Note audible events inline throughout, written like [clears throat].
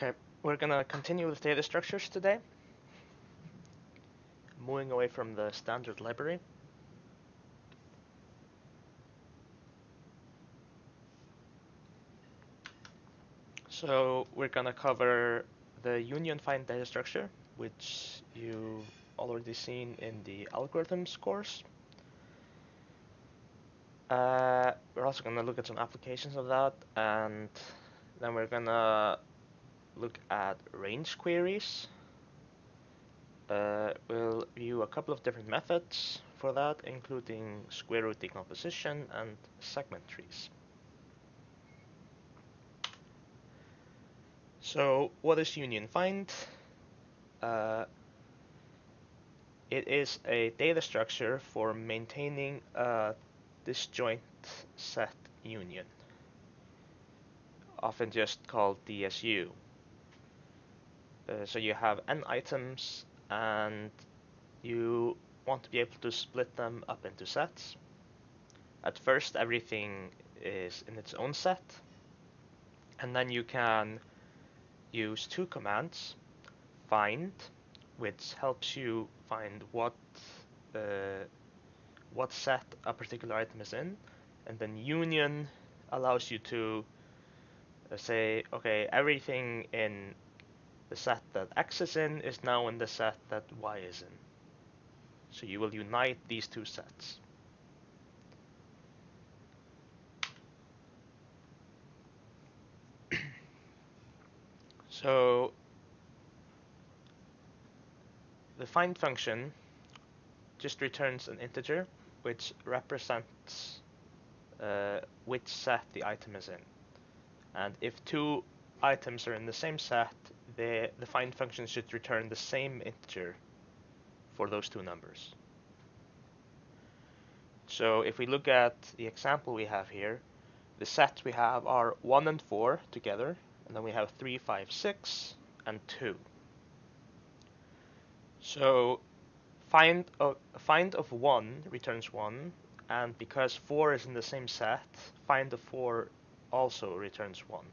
Okay, we're gonna continue with data structures today. Moving away from the standard library. So we're gonna cover the union find data structure, which you've already seen in the algorithms course. Uh, we're also gonna look at some applications of that, and then we're gonna look at range queries. Uh, we'll view a couple of different methods for that, including square root decomposition and segment trees. So what is union find? Uh, it is a data structure for maintaining a disjoint set union, often just called DSU. Uh, so you have n items and you want to be able to split them up into sets. At first everything is in its own set and then you can use two commands find which helps you find what uh, what set a particular item is in and then union allows you to uh, say okay everything in the set that X is in is now in the set that Y is in. So you will unite these two sets. [clears throat] so the find function just returns an integer which represents uh, which set the item is in. And if two items are in the same set, the, the find function should return the same integer for those two numbers. So if we look at the example we have here, the sets we have are 1 and 4 together, and then we have 3, 5, 6, and 2. So find of, find of 1 returns 1, and because 4 is in the same set, find of 4 also returns 1.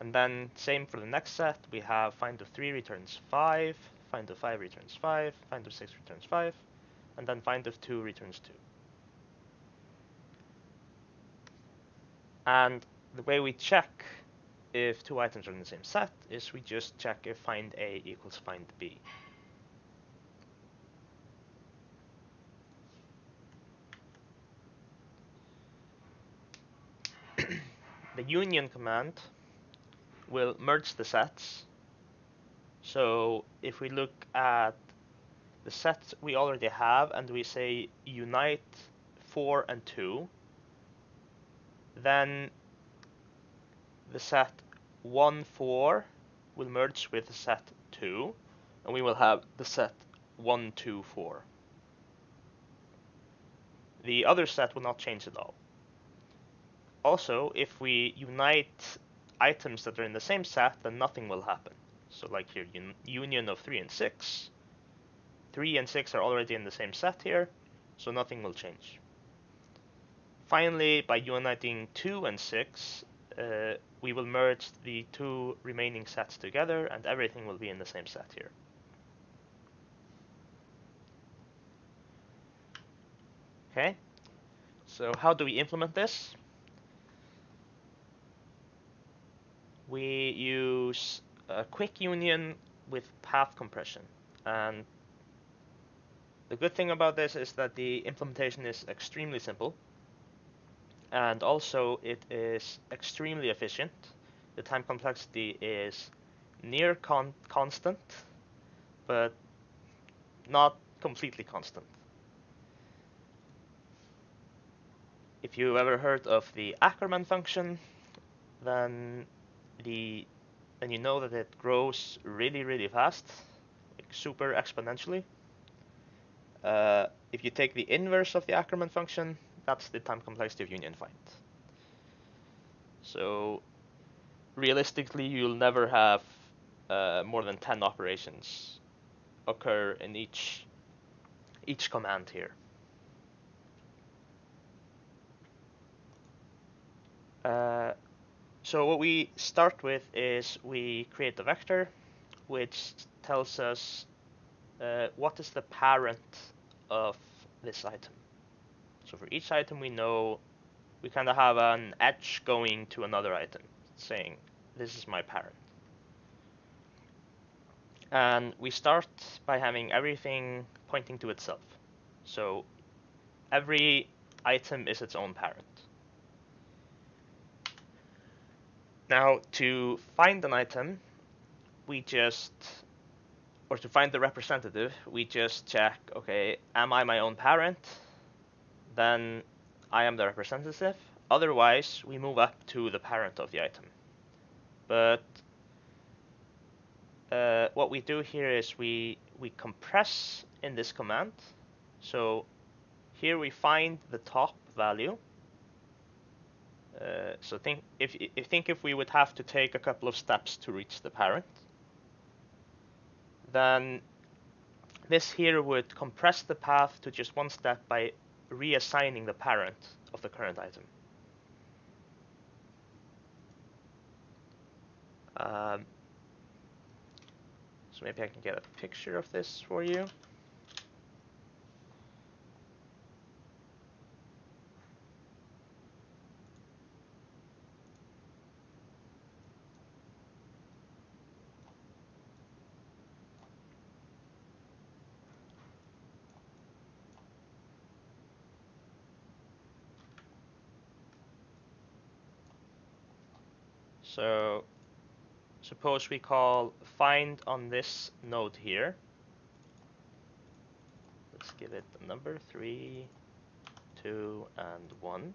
And then same for the next set, we have find of 3 returns 5, find of 5 returns 5, find of 6 returns 5, and then find of 2 returns 2. And the way we check if two items are in the same set is we just check if find A equals find B. [coughs] the union command will merge the sets. So if we look at the sets we already have and we say unite 4 and 2, then the set 1, 4 will merge with the set 2, and we will have the set 1, 2, 4. The other set will not change at all. Also, if we unite items that are in the same set, then nothing will happen. So like here, un union of 3 and 6. 3 and 6 are already in the same set here, so nothing will change. Finally, by uniting 2 and 6, uh, we will merge the two remaining sets together and everything will be in the same set here. Okay, so how do we implement this? We use a quick union with path compression. And the good thing about this is that the implementation is extremely simple. And also it is extremely efficient. The time complexity is near con constant, but not completely constant. If you've ever heard of the Ackermann function, then the and you know that it grows really really fast, like super exponentially. Uh, if you take the inverse of the Ackermann function, that's the time complexity of union find. So realistically, you'll never have uh, more than 10 operations occur in each each command here. Uh, so what we start with is we create the vector which tells us uh, what is the parent of this item. So for each item we know we kind of have an edge going to another item saying this is my parent. And we start by having everything pointing to itself. So every item is its own parent. Now to find an item, we just, or to find the representative, we just check, okay, am I my own parent? Then I am the representative. Otherwise, we move up to the parent of the item. But uh, what we do here is we, we compress in this command. So here we find the top value. Uh, so think if, if think if we would have to take a couple of steps to reach the parent, then this here would compress the path to just one step by reassigning the parent of the current item. Um, so maybe I can get a picture of this for you. So suppose we call find on this node here. Let's give it a number, 3, 2, and 1.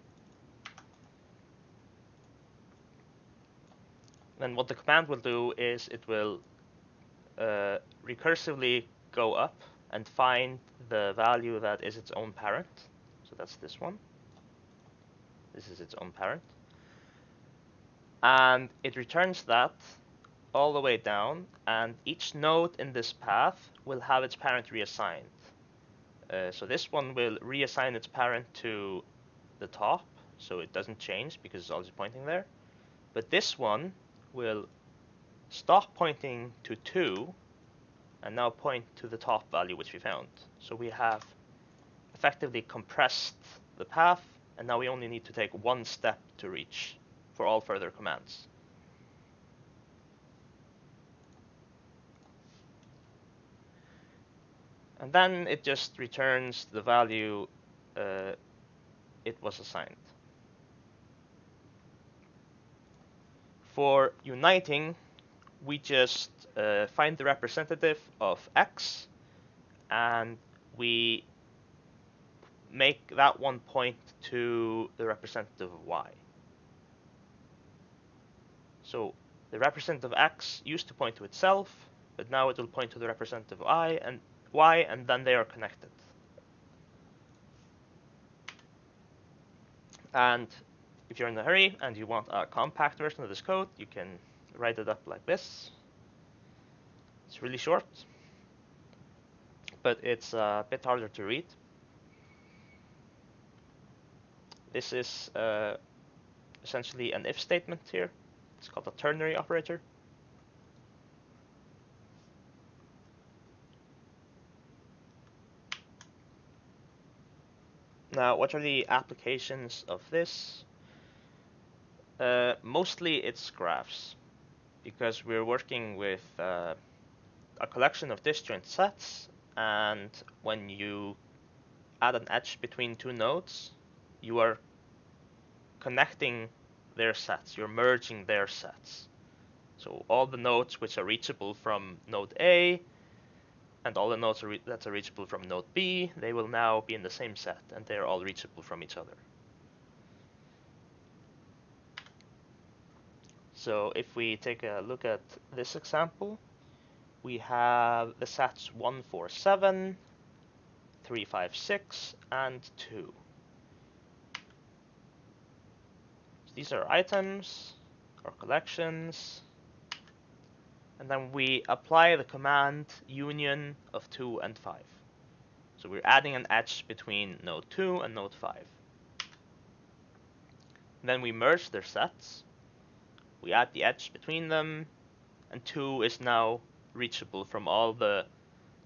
Then what the command will do is it will uh, recursively go up and find the value that is its own parent. So that's this one. This is its own parent and it returns that all the way down and each node in this path will have its parent reassigned. Uh, so this one will reassign its parent to the top so it doesn't change because it's always pointing there. But this one will stop pointing to 2 and now point to the top value which we found. So we have effectively compressed the path and now we only need to take one step to reach for all further commands. And then it just returns the value uh, it was assigned. For uniting, we just uh, find the representative of x and we make that one point to the representative of y. So the representative x used to point to itself, but now it will point to the representative i and y, and then they are connected. And if you're in a hurry and you want a compact version of this code, you can write it up like this. It's really short, but it's a bit harder to read. This is uh, essentially an if statement here. It's called a ternary operator. Now, what are the applications of this? Uh, mostly it's graphs, because we're working with uh, a collection of disjoint sets, and when you add an edge between two nodes, you are connecting their sets. You're merging their sets. So all the nodes which are reachable from node A and all the nodes are that are reachable from node B, they will now be in the same set and they're all reachable from each other. So if we take a look at this example, we have the sets 1, 4, 7, 3, 5, 6, and 2. These are items or collections. And then we apply the command union of 2 and 5. So we're adding an edge between node 2 and node 5. Then we merge their sets. We add the edge between them, and 2 is now reachable from all the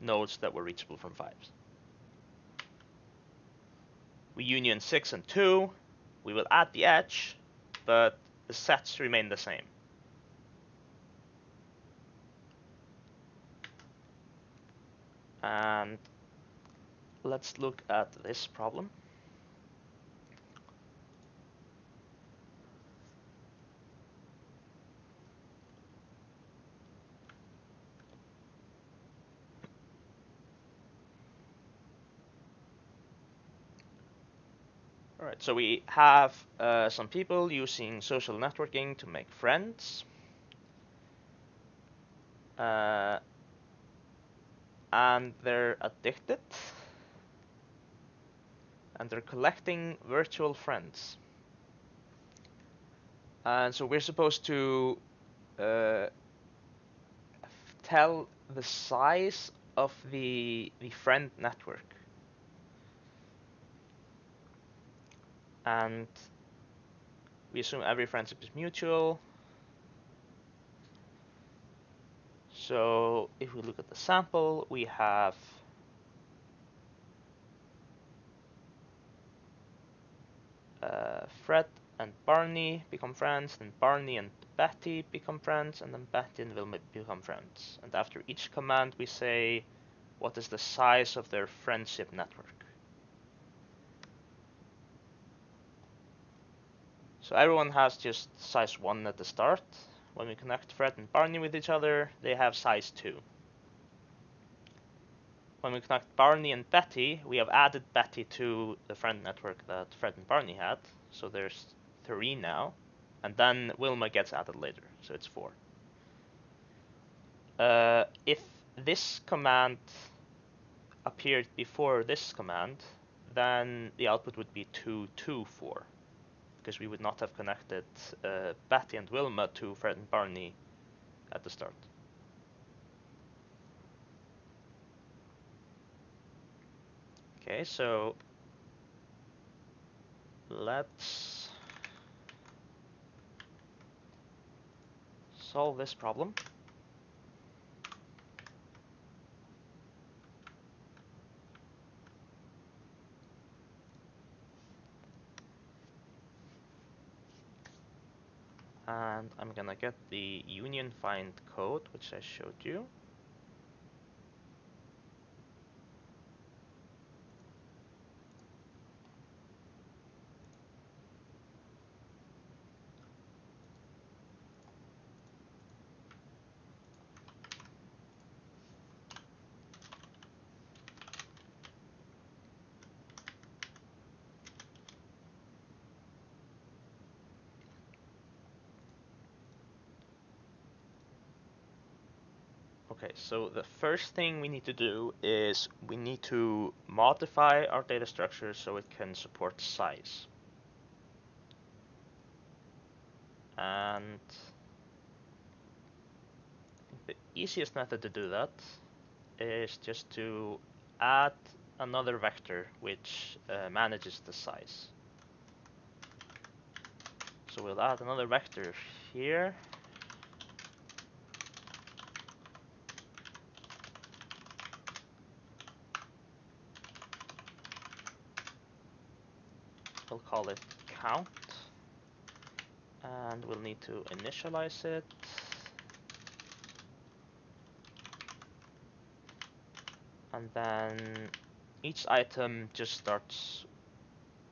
nodes that were reachable from 5s. We union 6 and 2. We will add the edge, but the sets remain the same. And let's look at this problem. All right, so we have uh, some people using social networking to make friends. Uh, and they're addicted. And they're collecting virtual friends. And so we're supposed to uh, tell the size of the, the friend network. And we assume every friendship is mutual. So if we look at the sample, we have uh, Fred and Barney become friends, then Barney and Betty become friends, and then Betty and Wilma become friends. And after each command, we say what is the size of their friendship network. So everyone has just size 1 at the start. When we connect Fred and Barney with each other, they have size 2. When we connect Barney and Betty, we have added Betty to the friend network that Fred and Barney had. So there's 3 now. And then Wilma gets added later, so it's 4. Uh, if this command appeared before this command, then the output would be 224. 2, 4 because we would not have connected uh, Betty and Wilma to Fred and Barney at the start. Okay, so let's solve this problem. And I'm gonna get the union find code which I showed you Okay, so the first thing we need to do is we need to modify our data structure so it can support size. And the easiest method to do that is just to add another vector which uh, manages the size. So we'll add another vector here call it count. And we'll need to initialize it. And then each item just starts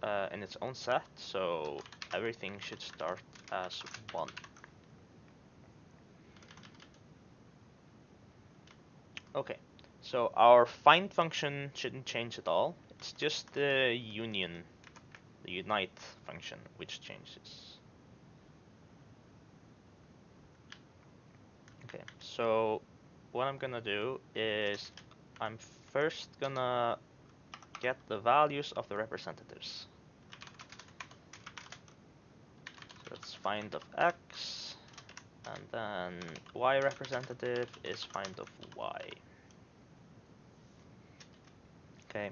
uh, in its own set so everything should start as one. Okay so our find function shouldn't change at all. It's just the union the unite function which changes. Okay, so what I'm gonna do is I'm first gonna get the values of the representatives. So let's find of x and then y representative is find of y. Okay,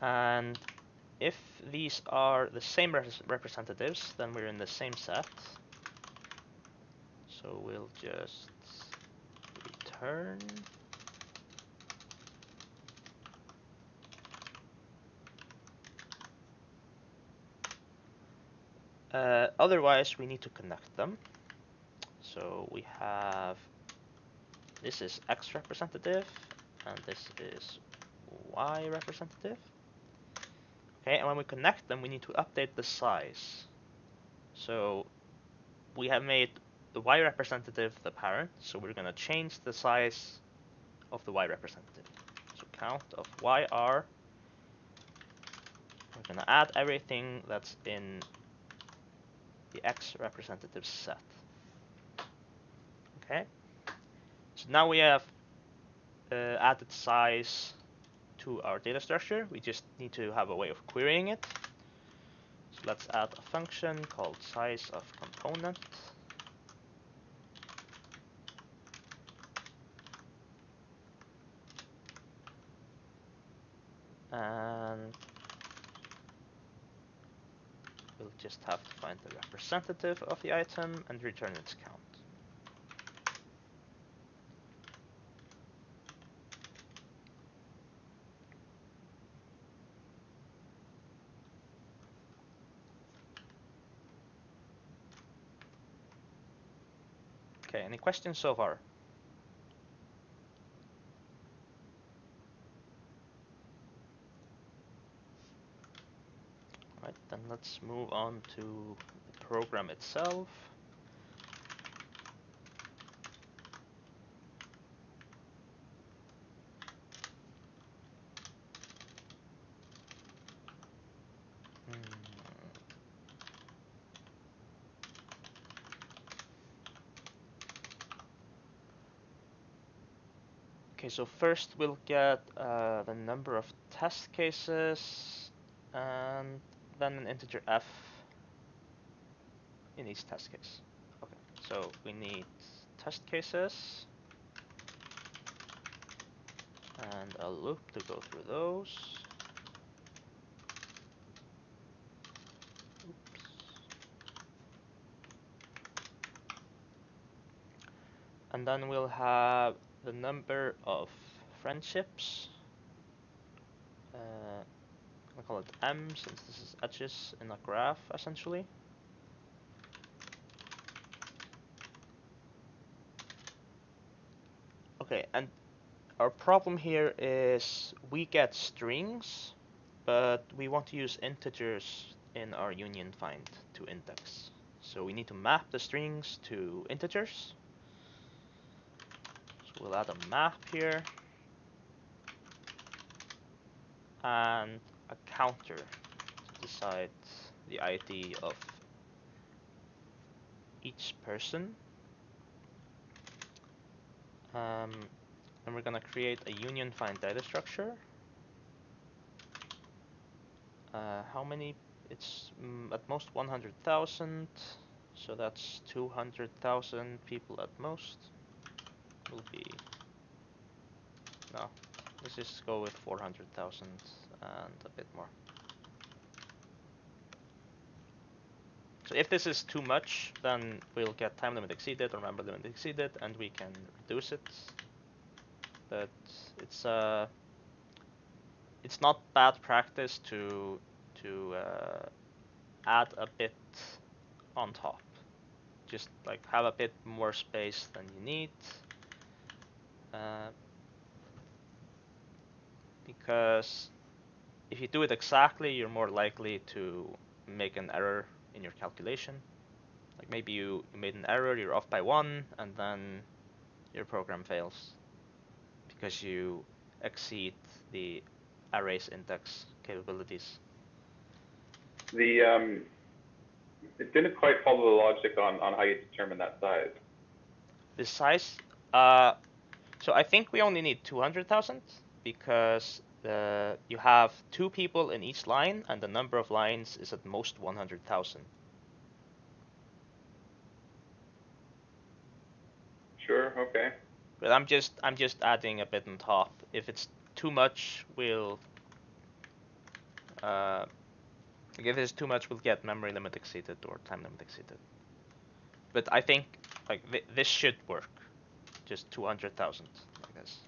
and if these are the same representatives, then we're in the same set. So we'll just return Uh, otherwise, we need to connect them. So we have, this is X representative, and this is Y representative. Okay, and when we connect them, we need to update the size. So we have made the Y representative the parent, so we're going to change the size of the Y representative. So count of YR. We're going to add everything that's in the X representative set. Okay, so now we have uh, added size to our data structure. We just need to have a way of querying it. So let's add a function called size of component. And we'll just have to find the representative of the item and return its count. Okay, any questions so far? Right, then let's move on to the program itself. So first we'll get uh, the number of test cases and then an integer f in each test case. Okay, so we need test cases and a loop to go through those. And then we'll have the number of friendships. Uh, I call it m since this is edges in a graph essentially. Okay, and our problem here is we get strings, but we want to use integers in our union find to index. So we need to map the strings to integers. We'll add a map here. And a counter to decide the ID of each person. Um, and we're gonna create a union find data structure. Uh, how many? It's mm, at most 100,000, so that's 200,000 people at most. Will be no. Let's just go with 400,000 and a bit more. So if this is too much, then we'll get time limit exceeded or memory limit exceeded, and we can reduce it. But it's uh, it's not bad practice to to uh, add a bit on top. Just like have a bit more space than you need. Uh, because if you do it exactly, you're more likely to make an error in your calculation. Like maybe you, you made an error, you're off by one, and then your program fails because you exceed the array's index capabilities. The um, it didn't quite follow the logic on, on how you determine that size. The size, uh, so I think we only need 200,000 because the, you have two people in each line and the number of lines is at most 100,000. Sure. Okay. But I'm just I'm just adding a bit on top. If it's too much, we'll uh, if it's too much, we'll get memory limit exceeded or time limit exceeded. but I think like th this should work. Just 200,000 like this.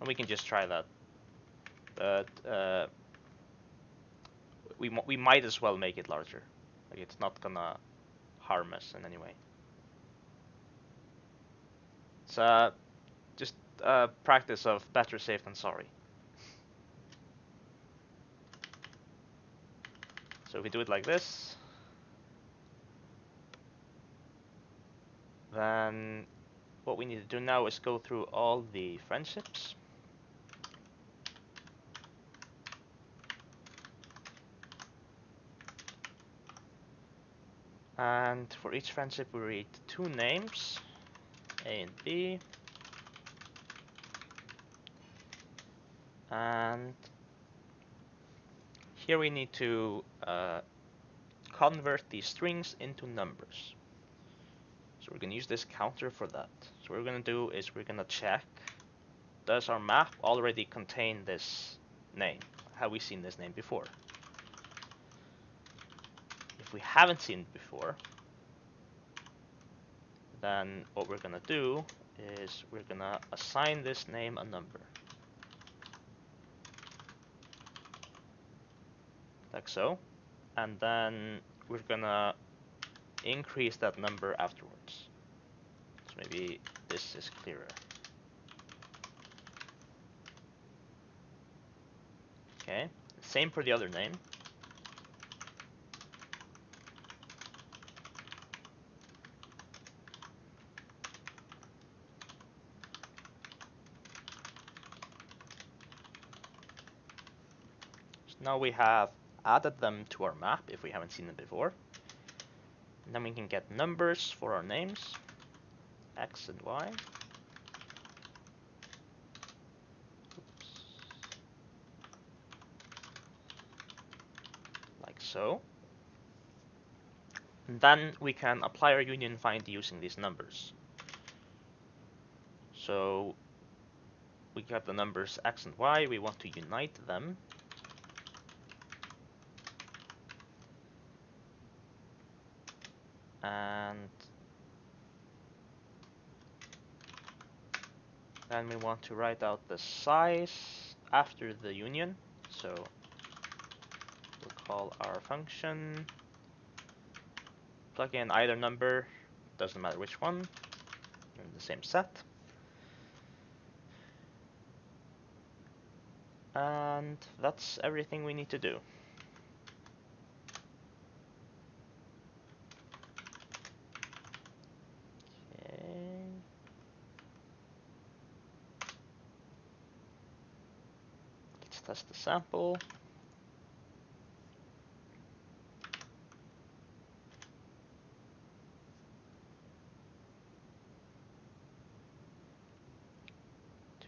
And we can just try that. But uh, we we might as well make it larger. Like it's not gonna harm us in any way. It's uh, just a practice of better safe than sorry. So if we do it like this, then what we need to do now is go through all the friendships. And for each friendship we read two names, A and B. And here we need to uh, convert these strings into numbers. We're going to use this counter for that. So what we're going to do is we're going to check, does our map already contain this name? Have we seen this name before? If we haven't seen it before, then what we're going to do is we're going to assign this name a number. Like so. And then we're going to increase that number afterwards. So maybe this is clearer. Okay, same for the other name. Now we have added them to our map if we haven't seen them before. And then we can get numbers for our names, x and y. Oops. Like so. And then we can apply our union find using these numbers. So we got the numbers x and y, we want to unite them and then we want to write out the size after the union. So we'll call our function plug in either number doesn't matter which one in the same set. And that's everything we need to do the sample.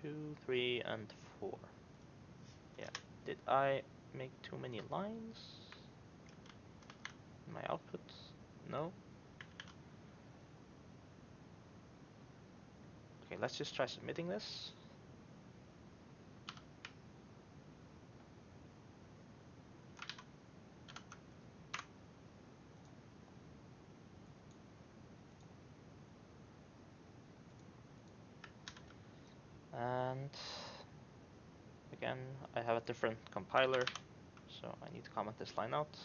Two, three, and four. Yeah, did I make too many lines? My output? No? Okay, let's just try submitting this. And again I have a different compiler so I need to comment this line out.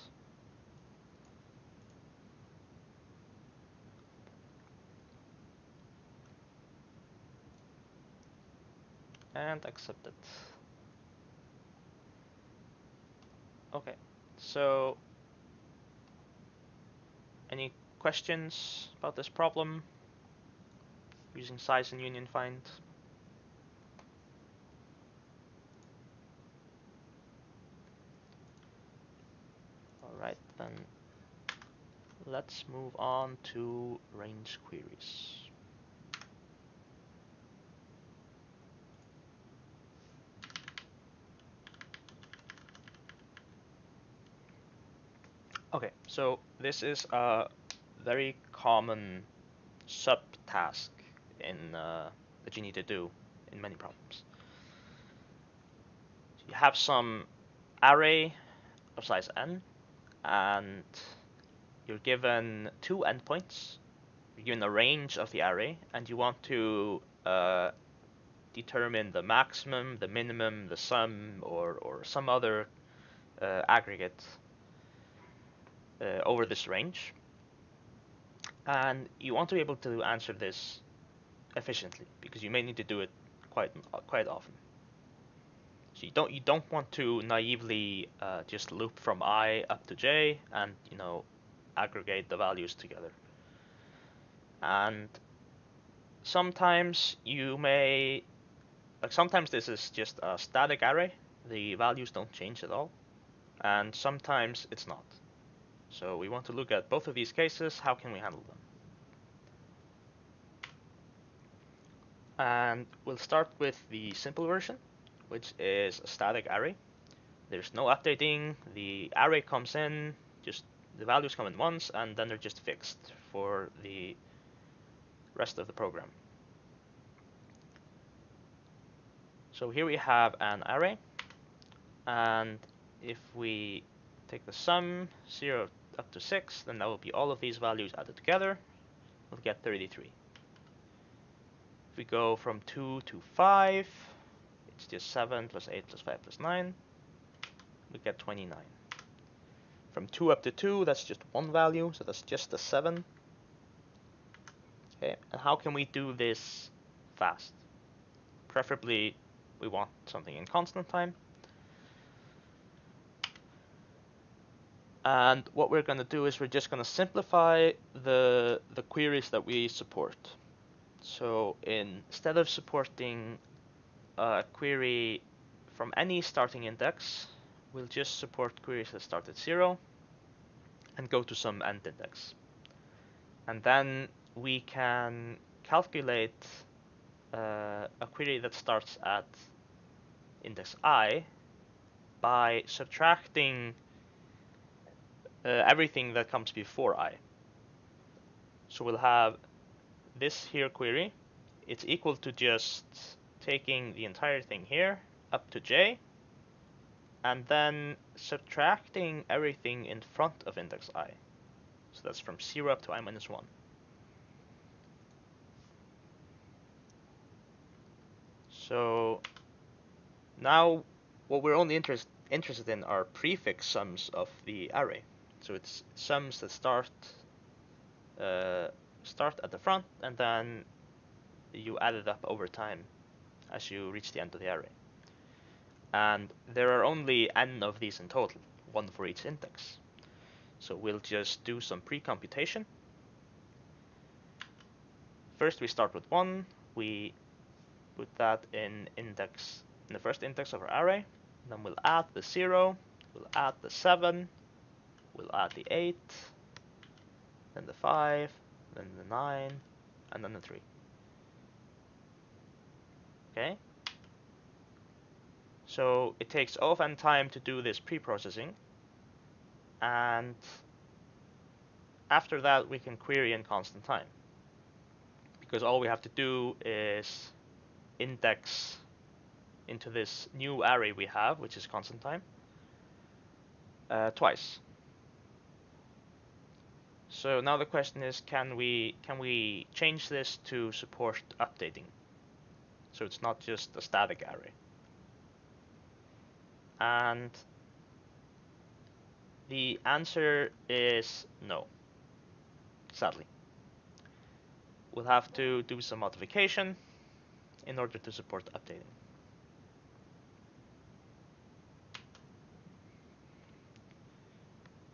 And accept it. Okay so any questions about this problem using size and union find Alright, then let's move on to range queries. Okay, so this is a very common subtask in uh, that you need to do in many problems. you have some array of size n and you're given two endpoints, you're given a range of the array, and you want to uh, determine the maximum, the minimum, the sum, or, or some other uh, aggregate uh, over this range. And you want to be able to answer this efficiently because you may need to do it quite quite often. So you don't you don't want to naively uh, just loop from i up to j and you know aggregate the values together. And sometimes you may like sometimes this is just a static array, the values don't change at all, and sometimes it's not. So we want to look at both of these cases, how can we handle them? And we'll start with the simple version, which is a static array. There's no updating, the array comes in, just the values come in once, and then they're just fixed for the rest of the program. So here we have an array, and if we take the sum 0 up to 6, then that will be all of these values added together. We'll get 33. If we go from 2 to 5, it's just 7 plus 8 plus 5 plus 9. We get 29. From 2 up to 2, that's just one value, so that's just a 7. Okay, and how can we do this fast? Preferably we want something in constant time. And what we're going to do is we're just going to simplify the, the queries that we support. So in, instead of supporting a query from any starting index, we'll just support queries that start at 0 and go to some end index. And then we can calculate uh, a query that starts at index i by subtracting uh, everything that comes before i. So we'll have this here query. It's equal to just taking the entire thing here up to j and then subtracting everything in front of index i. So that's from 0 up to i minus 1. So now what we're only interest, interested in are prefix sums of the array. So it's sums that start uh, start at the front and then you add it up over time as you reach the end of the array. And there are only n of these in total, one for each index. So we'll just do some pre-computation. First we start with 1, we put that in index in the first index of our array. Then we'll add the 0, we'll add the 7, we'll add the 8, then the 5, then the 9, and then the 3. Okay? So it takes often time to do this pre-processing, and after that we can query in constant time. Because all we have to do is index into this new array we have, which is constant time, uh, twice. So now the question is, can we can we change this to support updating? So it's not just a static array. And the answer is no, sadly. We'll have to do some modification in order to support updating.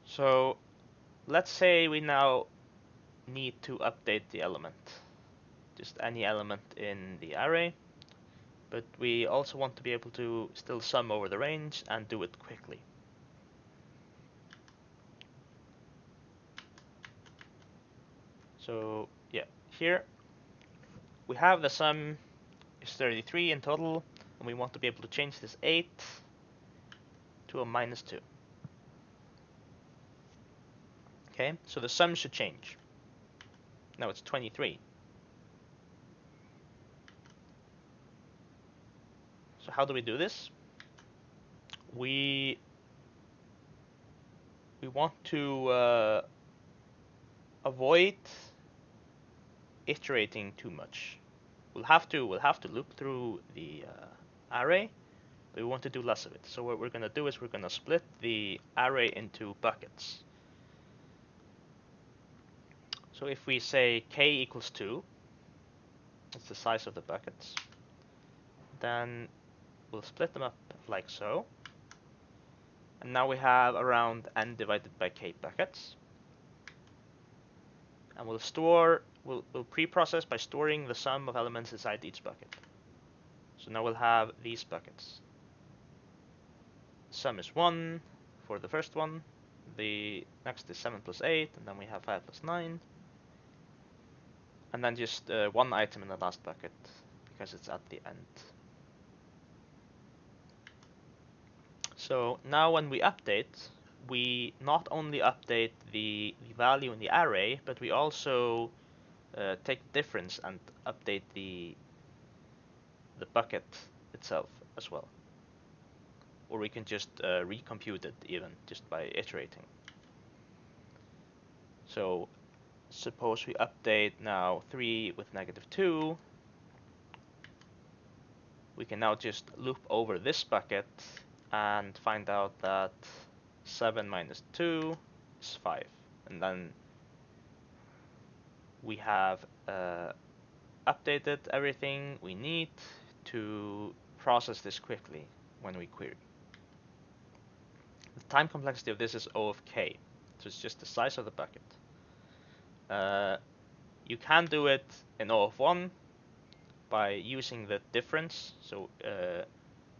So let's say we now need to update the element, just any element in the array, but we also want to be able to still sum over the range and do it quickly. So yeah, here we have the sum is 33 in total, and we want to be able to change this 8 to a minus 2. Okay, so the sum should change. Now it's 23. So how do we do this? We we want to uh, avoid iterating too much. We'll have to we'll have to loop through the uh, array, but we want to do less of it. So what we're going to do is we're going to split the array into buckets. So if we say k equals 2, that's the size of the buckets, then we'll split them up like so. And now we have around n divided by k buckets. And we'll store, we'll, we'll pre-process by storing the sum of elements inside each bucket. So now we'll have these buckets. Sum is 1 for the first one. The next is 7 plus 8, and then we have 5 plus 9 and then just uh, one item in the last bucket because it's at the end. So now when we update, we not only update the, the value in the array, but we also uh, take the difference and update the the bucket itself as well. Or we can just uh, recompute it even just by iterating. So suppose we update now 3 with negative 2, we can now just loop over this bucket and find out that 7 minus 2 is 5. And then we have uh, updated everything we need to process this quickly when we query. The time complexity of this is O of k, so it's just the size of the bucket. Uh, you can do it in O of 1 by using the difference. So uh,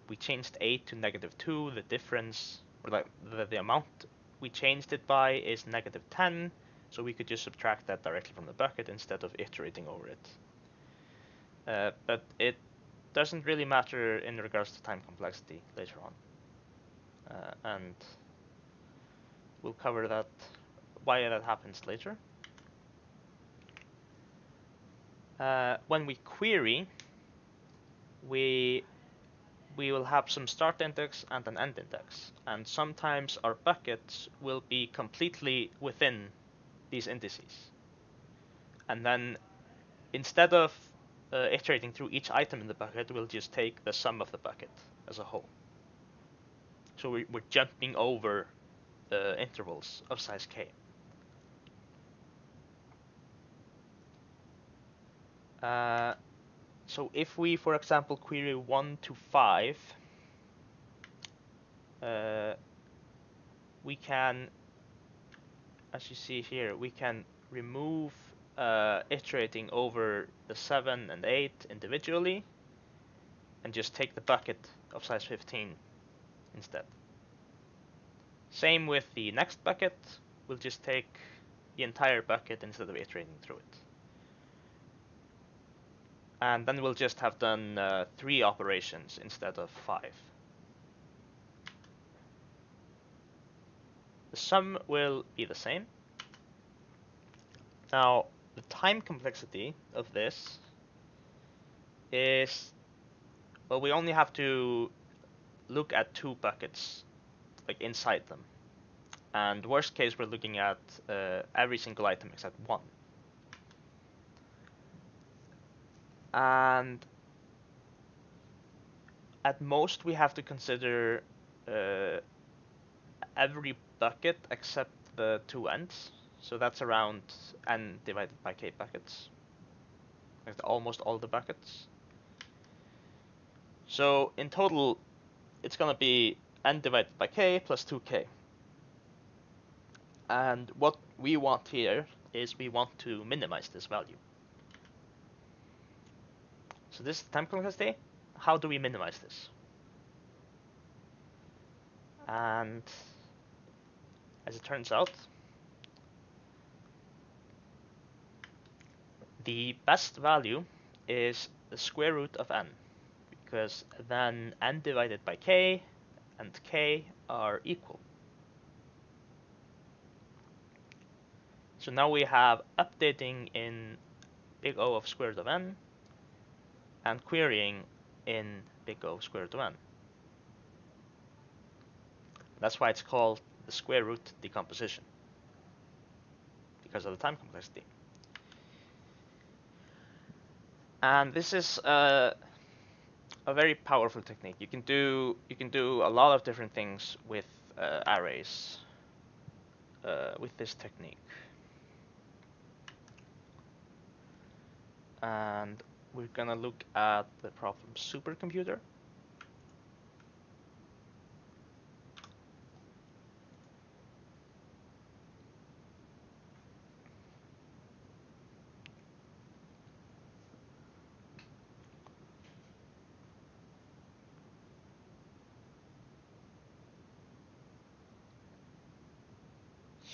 we changed 8 to negative 2. The difference, or like the, the amount we changed it by is negative 10. So we could just subtract that directly from the bucket instead of iterating over it. Uh, but it doesn't really matter in regards to time complexity later on. Uh, and we'll cover that, why that happens later. uh, when we query, we we will have some start index and an end index, and sometimes our buckets will be completely within these indices. And then instead of uh, iterating through each item in the bucket, we'll just take the sum of the bucket as a whole. So we, we're jumping over uh, intervals of size k. Uh, so if we, for example, query 1 to 5, uh, we can, as you see here, we can remove uh, iterating over the 7 and 8 individually and just take the bucket of size 15 instead. Same with the next bucket, we'll just take the entire bucket instead of iterating through it and then we'll just have done uh, three operations instead of five. The sum will be the same. Now, the time complexity of this is, well, we only have to look at two buckets, like inside them. And worst case, we're looking at uh, every single item except one. And at most we have to consider uh, every bucket except the two ends. So that's around n divided by k buckets. Like almost all the buckets. So in total, it's gonna be n divided by k plus 2k. And what we want here is we want to minimize this value. So this is time complexity, how do we minimize this? And as it turns out, the best value is the square root of n, because then n divided by k and k are equal. So now we have updating in big O of square root of n and querying in big O square root of n. That's why it's called the square root decomposition. because of the time complexity. And this is a, a very powerful technique. You can do you can do a lot of different things with uh, arrays uh, with this technique. And we're gonna look at the problem supercomputer.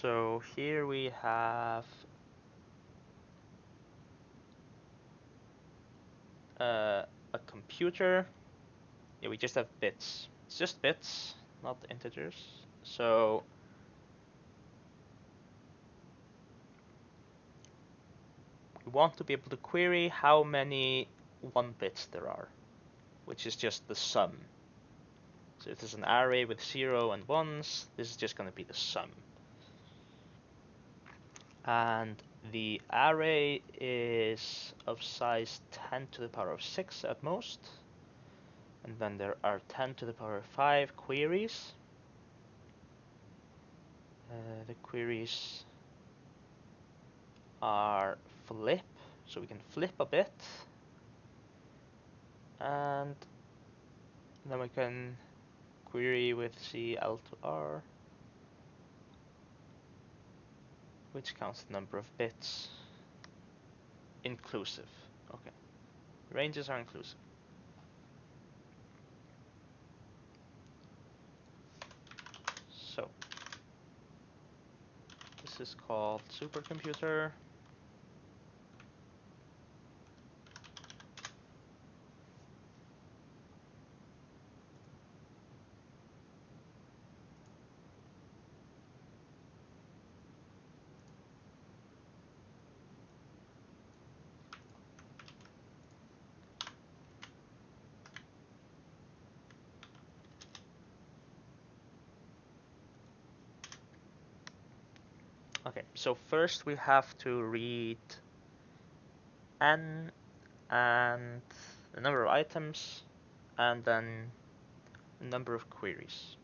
So here we have uh, a computer. Yeah, we just have bits. It's just bits, not integers. So we want to be able to query how many one bits there are, which is just the sum. So if there's an array with zero and ones, this is just going to be the sum and the array is of size 10 to the power of 6 at most and then there are 10 to the power of 5 queries. Uh, the queries are flip so we can flip a bit and then we can query with C L to R which counts the number of bits inclusive. Okay. Ranges are inclusive. So this is called supercomputer. Okay, so first we have to read n and the number of items and then the number of queries.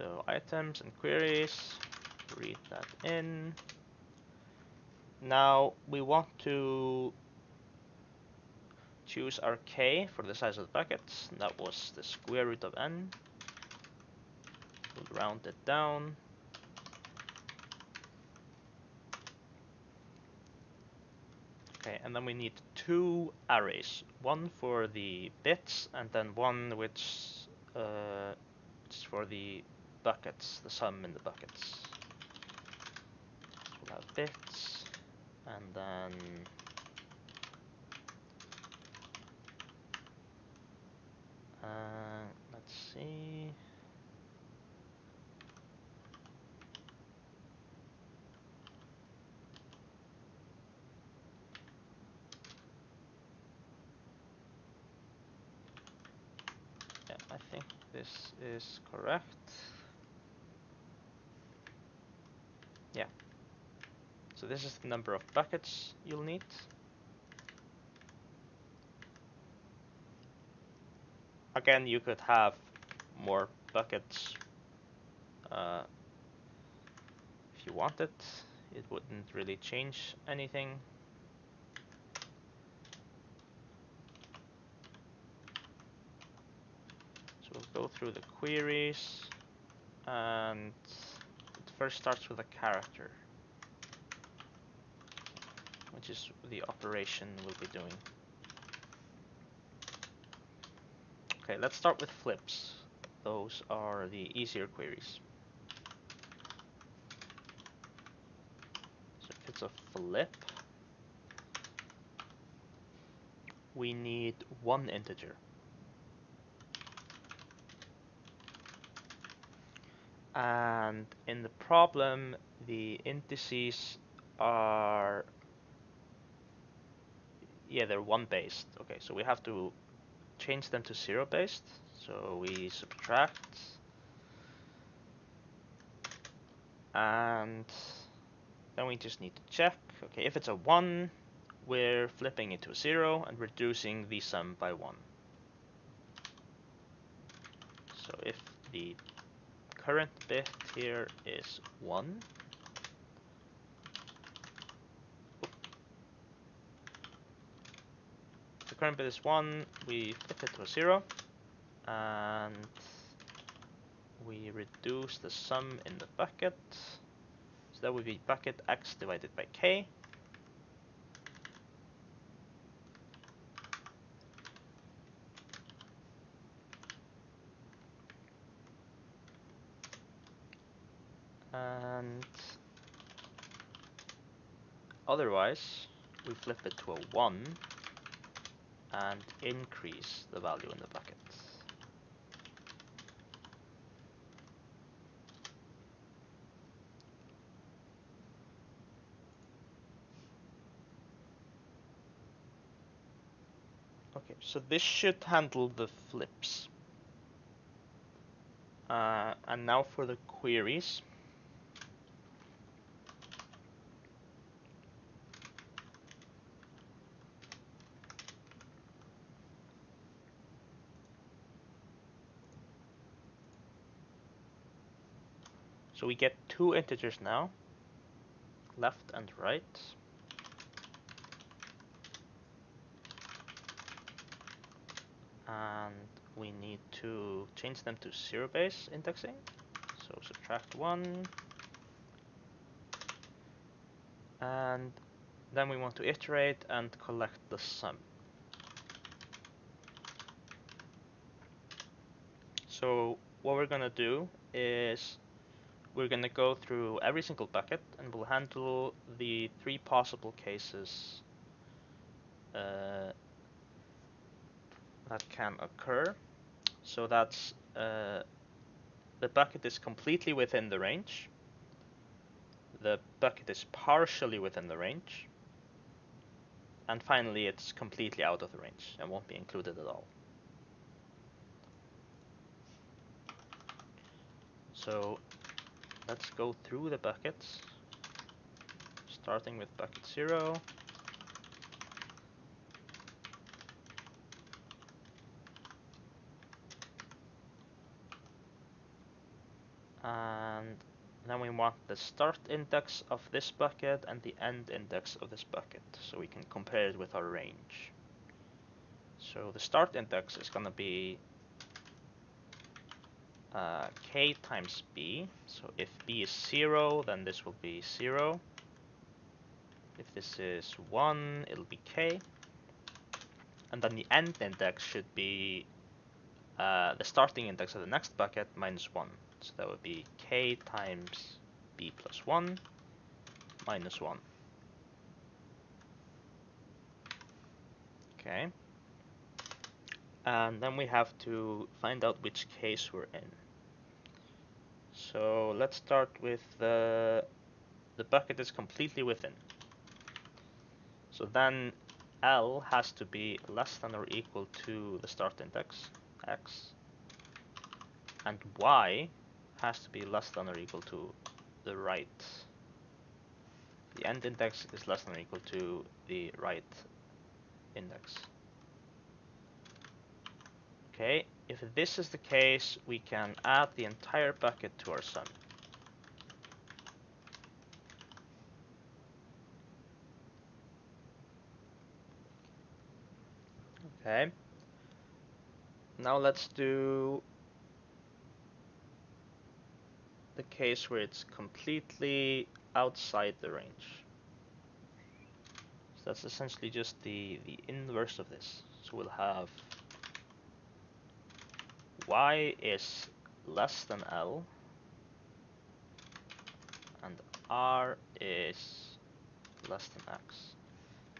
So items and queries, read that in. Now we want to choose our k for the size of the buckets. That was the square root of n. We'll round it down. Okay, and then we need two arrays. One for the bits and then one which uh, is for the buckets, the sum in the buckets. So we'll have bits, and then uh, let's see. Yeah, I think this is correct. Yeah. So this is the number of buckets you'll need. Again, you could have more buckets uh, if you wanted. It wouldn't really change anything. So we'll go through the queries and first starts with a character which is the operation we'll be doing. Okay, let's start with flips. Those are the easier queries. So if it's a flip, we need one integer. And in the problem, the indices are yeah, they're one based. Okay, so we have to change them to zero based. So we subtract and then we just need to check. Okay, if it's a one, we're flipping it to a zero and reducing the sum by one. So if the current bit here is one, the current bit is one, we flip it to a zero, and we reduce the sum in the bucket. So that would be bucket x divided by k. And otherwise, we flip it to a 1 and increase the value in the bucket. Okay, so this should handle the flips. Uh, and now for the queries. So we get two integers now, left and right. And we need to change them to zero base indexing. So subtract one. And then we want to iterate and collect the sum. So what we're gonna do is we're going to go through every single bucket and we'll handle the three possible cases uh, that can occur. So that's uh, the bucket is completely within the range, the bucket is partially within the range, and finally it's completely out of the range and won't be included at all. So let's go through the buckets, starting with bucket 0. And then we want the start index of this bucket and the end index of this bucket, so we can compare it with our range. So the start index is going to be uh, k times b. So if b is 0, then this will be 0. If this is 1, it'll be k. And then the end index should be uh, the starting index of the next bucket minus 1. So that would be k times b plus 1 minus 1. Okay. And then we have to find out which case we're in. So let's start with the, the bucket is completely within. So then L has to be less than or equal to the start index, x, and Y has to be less than or equal to the right. The end index is less than or equal to the right index. Okay, if this is the case, we can add the entire bucket to our sum. Okay. Now let's do the case where it's completely outside the range. So that's essentially just the, the inverse of this. So we'll have y is less than L and R is less than X.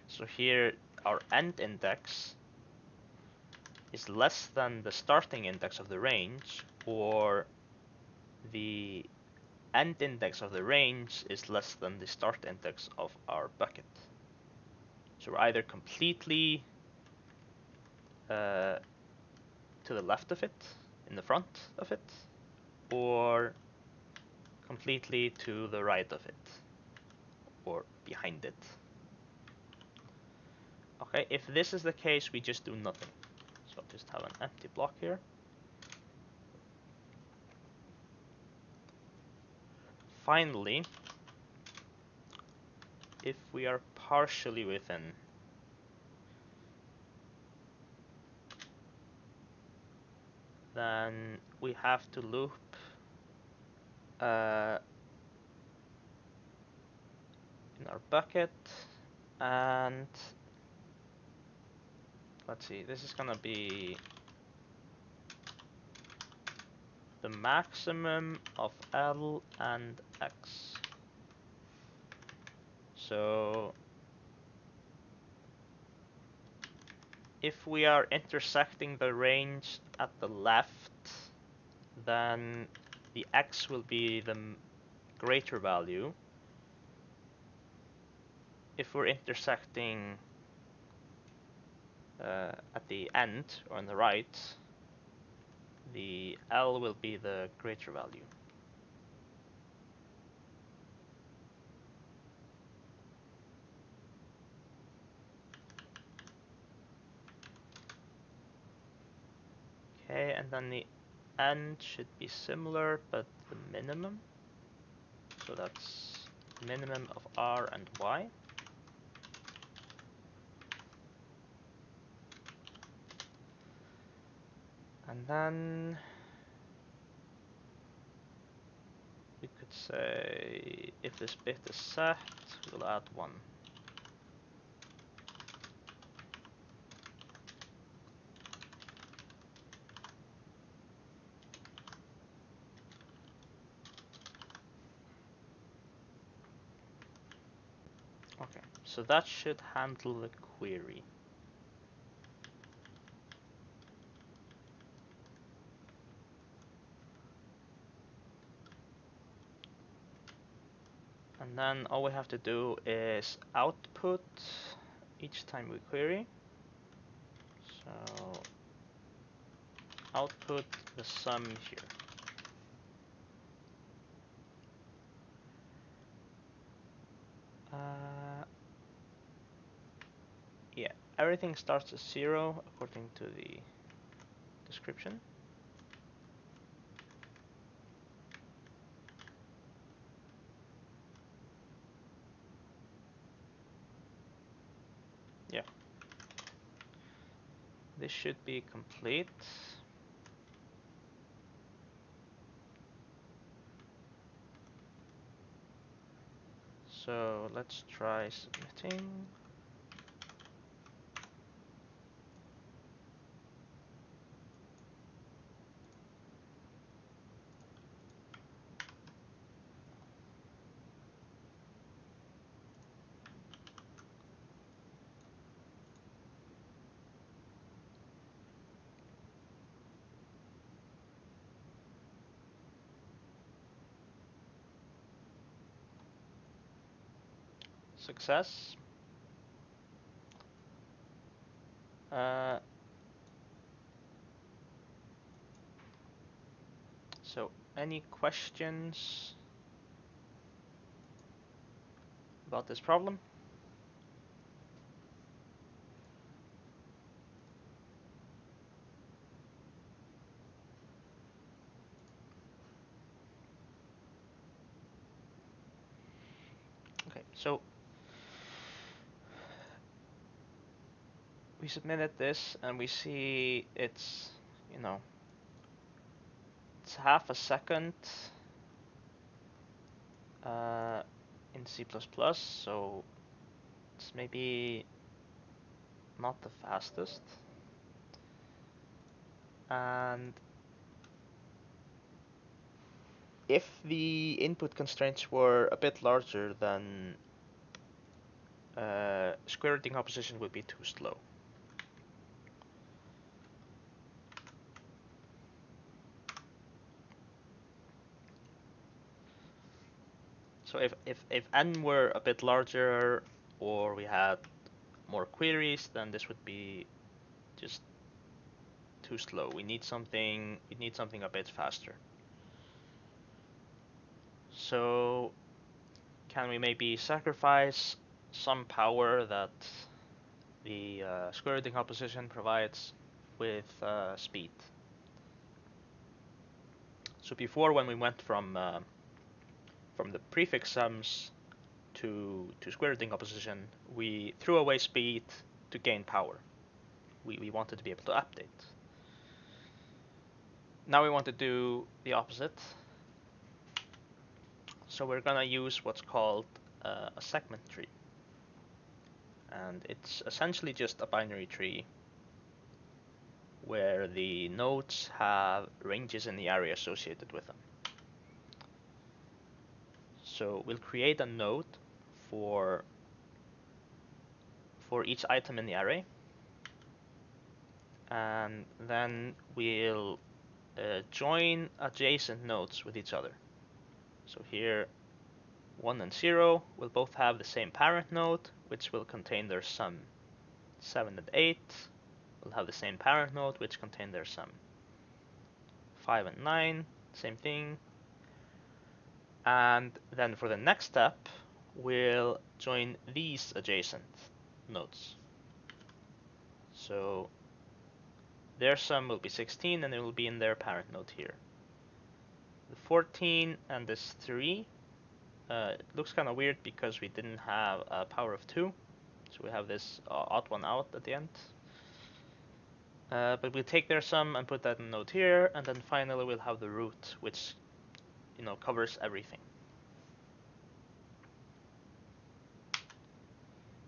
So here our end index is less than the starting index of the range or the end index of the range is less than the start index of our bucket. So we're either completely uh, to the left of it, in the front of it, or completely to the right of it, or behind it. Okay, if this is the case, we just do nothing. So I'll just have an empty block here. Finally, if we are partially within then we have to loop uh, in our bucket. And let's see this is gonna be the maximum of L and X. So if we are intersecting the range at the left, then the x will be the greater value. If we're intersecting uh, at the end or on the right, the L will be the greater value. Okay, and then the end should be similar, but the minimum. So that's minimum of R and Y. And then we could say if this bit is set, we'll add one. Okay, so that should handle the query. And then all we have to do is output each time we query. So output the sum here. Uh, yeah, everything starts at zero according to the description. Yeah. This should be complete. So let's try submitting. Success. Uh, so, any questions about this problem? Okay, so we submitted this and we see it's, you know, it's half a second uh, in C++, so it's maybe not the fastest. And if the input constraints were a bit larger, then uh, square root decomposition would be too slow. So if, if, if n were a bit larger or we had more queries, then this would be just too slow. We need something we need something a bit faster. So can we maybe sacrifice some power that the uh, square root decomposition provides with uh, speed? So before when we went from uh, from the prefix sums to to square root decomposition, we threw away speed to gain power. We, we wanted to be able to update. Now we want to do the opposite. So we're gonna use what's called uh, a segment tree. And it's essentially just a binary tree where the nodes have ranges in the array associated with them. So we'll create a node for for each item in the array and then we'll uh, join adjacent nodes with each other. So here 1 and 0 will both have the same parent node which will contain their sum. 7 and 8 will have the same parent node which contain their sum. 5 and 9 same thing and then for the next step we'll join these adjacent nodes. So their sum will be 16 and it will be in their parent node here. The 14 and this 3 uh, looks kind of weird because we didn't have a power of 2 so we have this uh, odd one out at the end. Uh, but we'll take their sum and put that in node here and then finally we'll have the root which you know covers everything.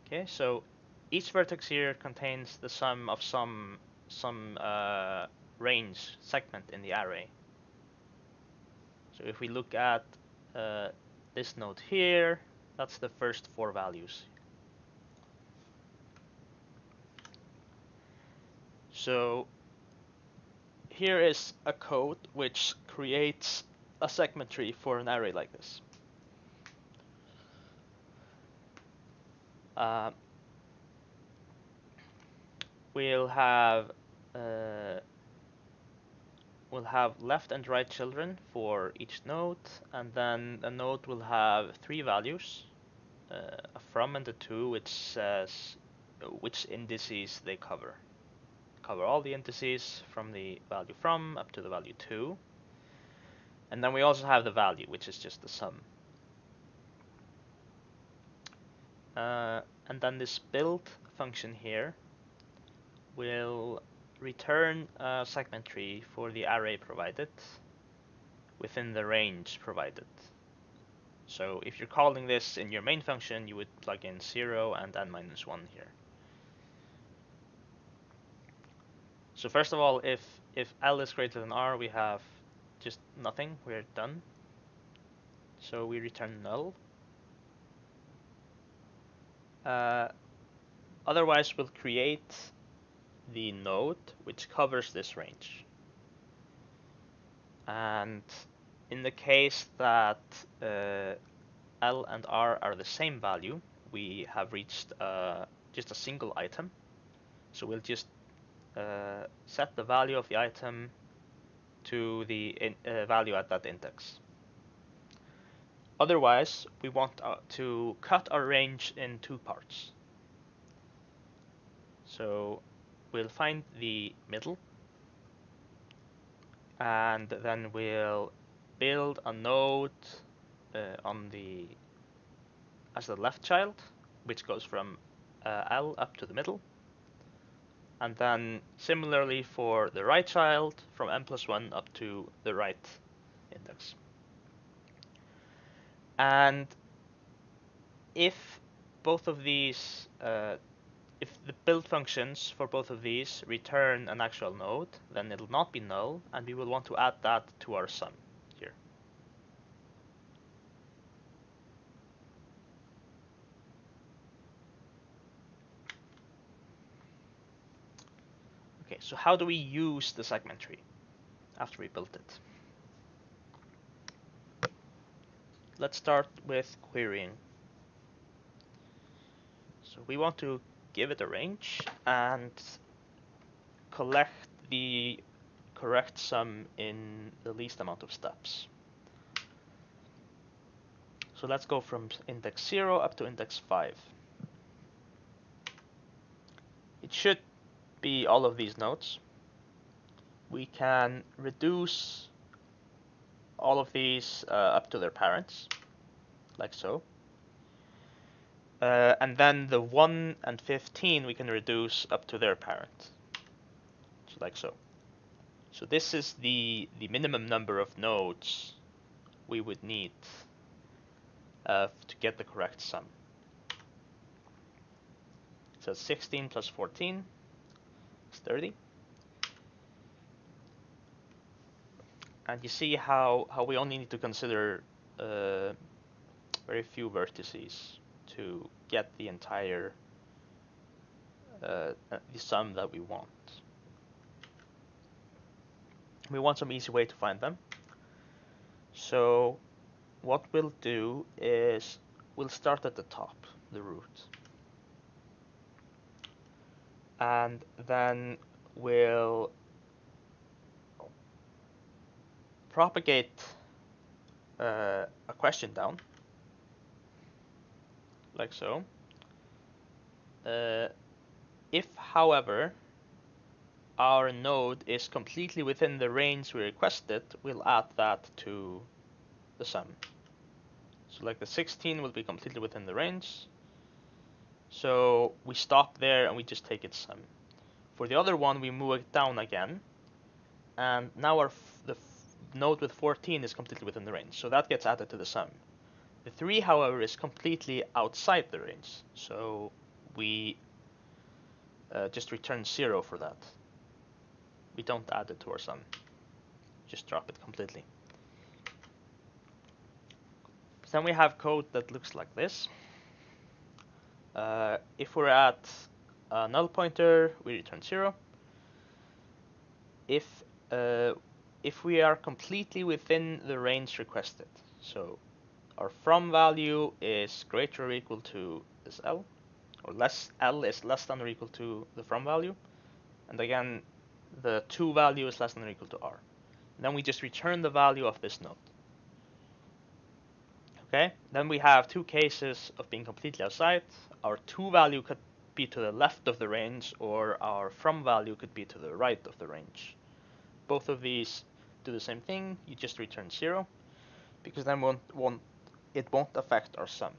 Okay, so each vertex here contains the sum of some some uh, range segment in the array. So if we look at uh, this node here, that's the first four values. So here is a code which creates a segment tree for an array like this. Uh, we'll have uh, we'll have left and right children for each node, and then a node will have three values, uh, a from and a to, which says which indices they cover. Cover all the indices from the value from up to the value to. And then we also have the value, which is just the sum. Uh, and then this build function here will return a segment tree for the array provided within the range provided. So if you're calling this in your main function, you would plug in 0 and n minus 1 here. So first of all, if, if L is greater than R, we have just nothing, we're done. So we return null. Uh, otherwise, we'll create the node which covers this range. And in the case that uh, L and R are the same value, we have reached uh, just a single item. So we'll just uh, set the value of the item to the in, uh, value at that index. Otherwise, we want uh, to cut our range in two parts. So we'll find the middle and then we'll build a node uh, on the as the left child which goes from uh, L up to the middle and then similarly for the right child from n plus 1 up to the right index and if both of these uh, if the build functions for both of these return an actual node, then it'll not be null, and we will want to add that to our sum here. Okay, so how do we use the segment tree after we built it? let's start with querying. So we want to give it a range and collect the correct sum in the least amount of steps. So let's go from index 0 up to index 5. It should be all of these nodes. We can reduce all of these uh, up to their parents, like so. Uh, and then the 1 and 15 we can reduce up to their parent, so like so. So this is the, the minimum number of nodes we would need uh, to get the correct sum. So 16 plus 14 is 30. And you see how, how we only need to consider uh, very few vertices to get the entire uh, the sum that we want. We want some easy way to find them. So what we'll do is we'll start at the top, the root. And then we'll propagate uh, a question down, like so. Uh, if, however, our node is completely within the range we requested, we'll add that to the sum. So like the 16 will be completely within the range. So we stop there and we just take its sum. For the other one, we move it down again. And now our the node with 14 is completely within the range. So that gets added to the sum. The 3, however, is completely outside the range. So we uh, just return 0 for that. We don't add it to our sum. Just drop it completely. Then we have code that looks like this. Uh, if we're at a null pointer, we return 0. If uh, if we are completely within the range requested, so our from value is greater or equal to this L, or less L is less than or equal to the from value, and again, the to value is less than or equal to R. Then we just return the value of this node. Okay, then we have two cases of being completely outside. Our to value could be to the left of the range, or our from value could be to the right of the range. Both of these do the same thing. You just return zero, because then won't, won't it won't affect our sum.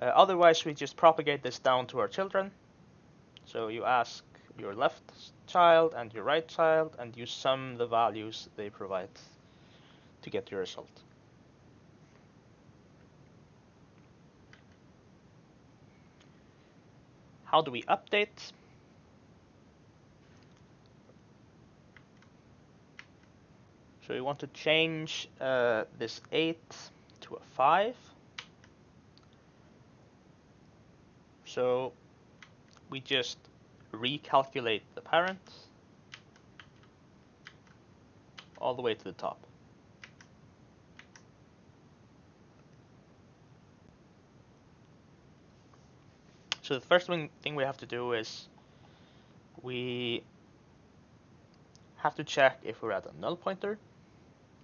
Uh, otherwise, we just propagate this down to our children. So you ask your left child and your right child, and you sum the values they provide to get your result. How do we update? So we want to change uh, this 8 to a 5. So we just recalculate the parent all the way to the top. So the first thing we have to do is we have to check if we're at a null pointer.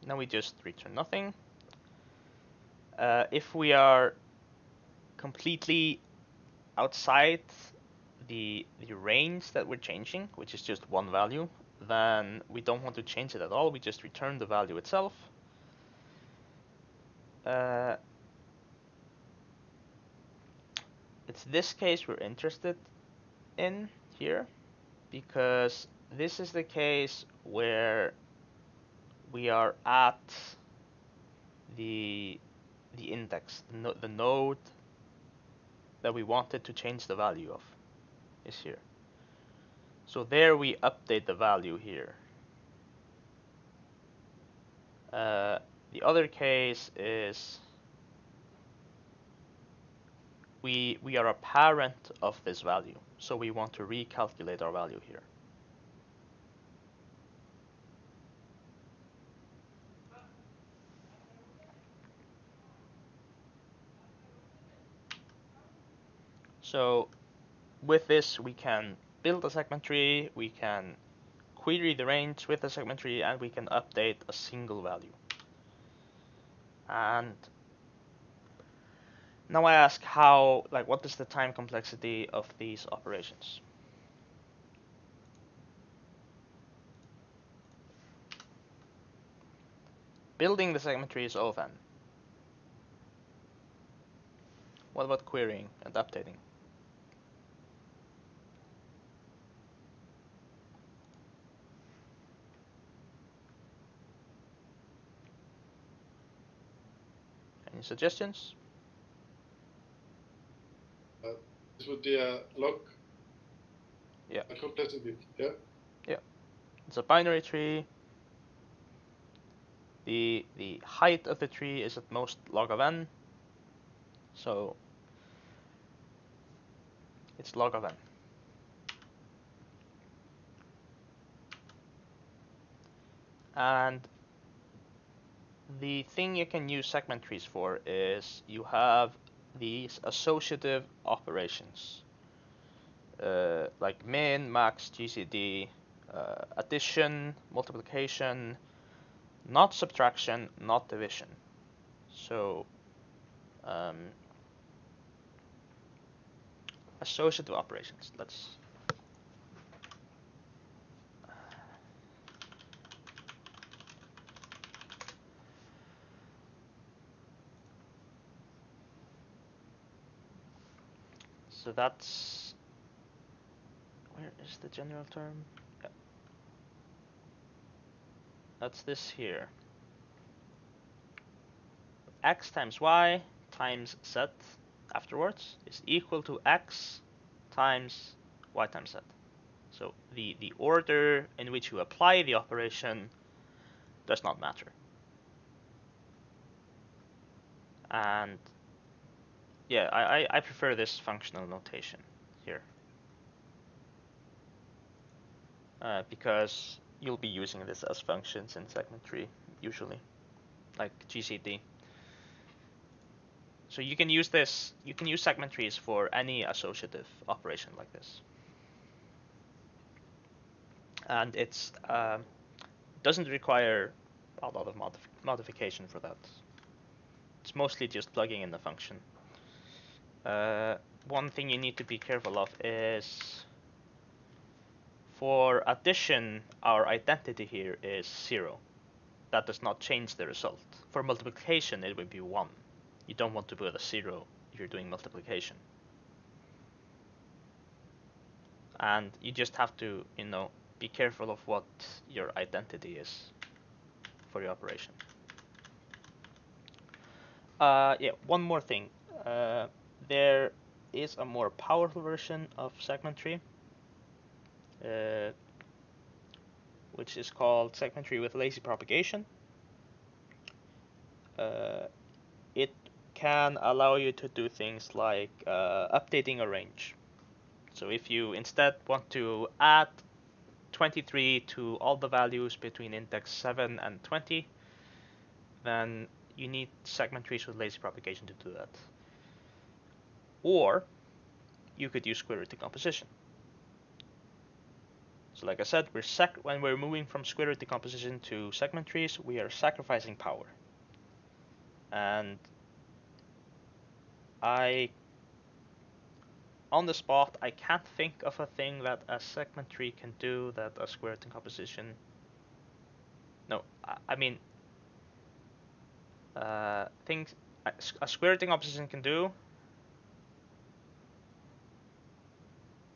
Now we just return nothing. Uh, if we are completely outside the, the range that we're changing, which is just one value, then we don't want to change it at all. We just return the value itself. Uh, it's this case we're interested in here because this is the case where we are at the the index, the, no the node that we wanted to change the value of is here. So there we update the value here. Uh, the other case is we, we are a parent of this value, so we want to recalculate our value here. So with this, we can build a segment tree, we can query the range with a segment tree, and we can update a single value. And now I ask how, like, what is the time complexity of these operations? Building the segment tree is O of. What about querying and updating? Any suggestions? Uh, this would be a log. Yeah. A complexity. Yeah. Yeah. It's a binary tree. The the height of the tree is at most log of n. So it's log of n. And the thing you can use segment trees for is you have these associative operations uh, like min, max, GCD, uh, addition, multiplication, not subtraction, not division. So um, associative operations. Let's So that's where is the general term? Yeah. That's this here. x times y times z afterwards is equal to x times y times z. So the, the order in which you apply the operation does not matter. And yeah, I, I, prefer this functional notation here. Uh, because you'll be using this as functions in segment tree usually, like GCD. So you can use this, you can use segment trees for any associative operation like this. And it's um, doesn't require a lot of modif modification for that. It's mostly just plugging in the function. Uh, one thing you need to be careful of is for addition, our identity here is 0. That does not change the result. For multiplication, it would be 1. You don't want to put a 0 if you're doing multiplication. And you just have to, you know, be careful of what your identity is for your operation. Uh, yeah, one more thing. Uh, there is a more powerful version of segment tree, uh, which is called segment tree with lazy propagation. Uh, it can allow you to do things like uh, updating a range. So if you instead want to add 23 to all the values between index 7 and 20, then you need segment trees with lazy propagation to do that. Or you could use square root decomposition. So like I said, we're when we're moving from square root decomposition to segment trees, we are sacrificing power. And I, on the spot, I can't think of a thing that a segment tree can do that a square root decomposition. No, I, I mean, uh, things a square root decomposition can do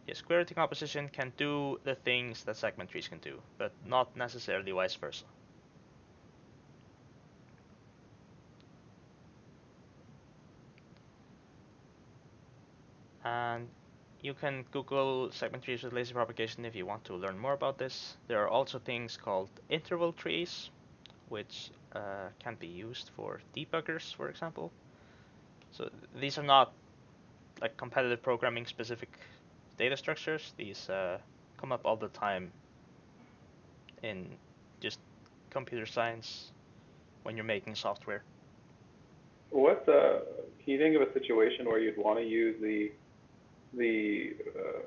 yeah, square root decomposition can do the things that segment trees can do, but not necessarily vice versa. And you can Google segment trees with lazy propagation if you want to learn more about this. There are also things called interval trees, which uh, can be used for debuggers, for example. So these are not like competitive programming specific data structures. These uh, come up all the time in just computer science when you're making software. What uh, can you think of a situation where you'd want to use the the uh,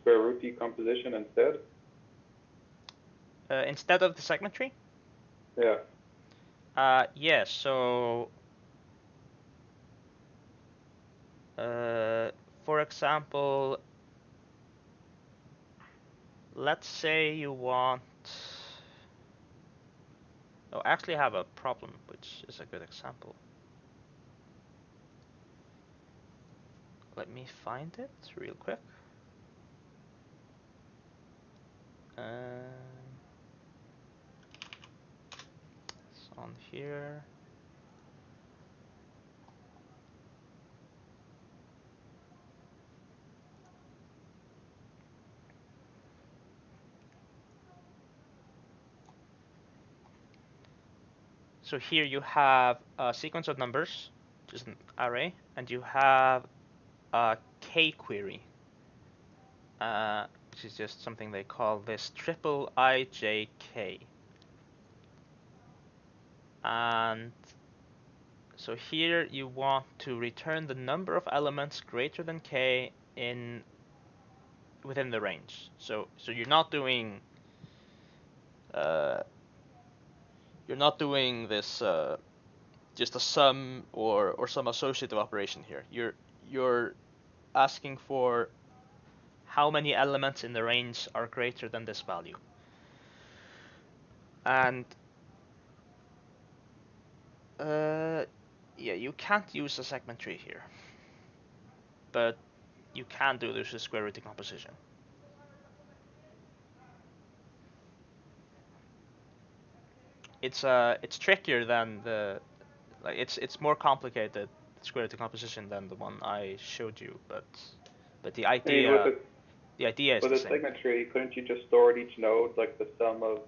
square root decomposition instead? Uh, instead of the segment tree? Yeah. Uh, yeah, so uh, for example, let's say you want Oh, I actually have a problem, which is a good example. Let me find it real quick. Um, it's on here. So here you have a sequence of numbers, just an array, and you have a k query, uh, which is just something they call this triple ijk. And so here you want to return the number of elements greater than k in within the range. So so you're not doing uh, you're not doing this uh, just a sum or or some associative operation here. You're you're asking for how many elements in the range are greater than this value. And uh, yeah, you can't use a segment tree here, but you can do this with square root decomposition. It's uh it's trickier than the like it's it's more complicated square root decomposition than the one I showed you, but but the I mean, idea with the, the idea is with the segment tree, couldn't you just store at each node like the sum of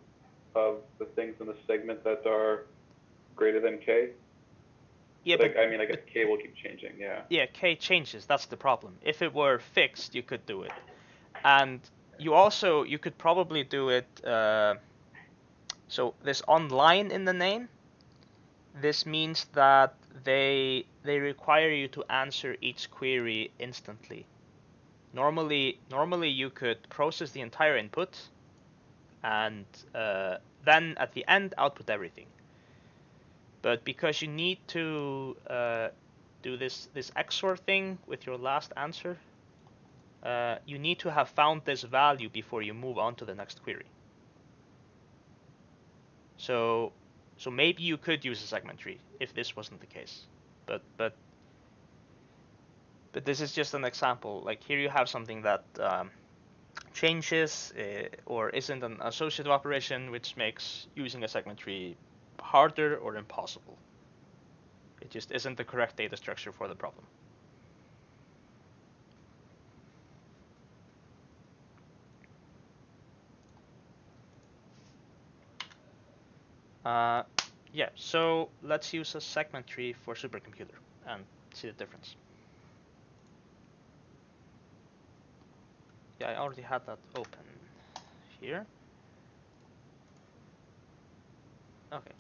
of the things in the segment that are greater than k? Yeah, like, but I mean, I guess k will keep changing. Yeah. yeah, k changes. That's the problem. If it were fixed, you could do it, and you also you could probably do it. Uh, so this online in the name, this means that they they require you to answer each query instantly. Normally, normally you could process the entire input, and uh, then at the end output everything. But because you need to uh, do this this XOR thing with your last answer, uh, you need to have found this value before you move on to the next query. So so maybe you could use a segment tree if this wasn't the case. But but but this is just an example. Like here you have something that um, changes uh, or isn't an associative operation, which makes using a segment tree harder or impossible. It just isn't the correct data structure for the problem. Uh, yeah, so let's use a segment tree for supercomputer and see the difference. Yeah, I already had that open here. Okay.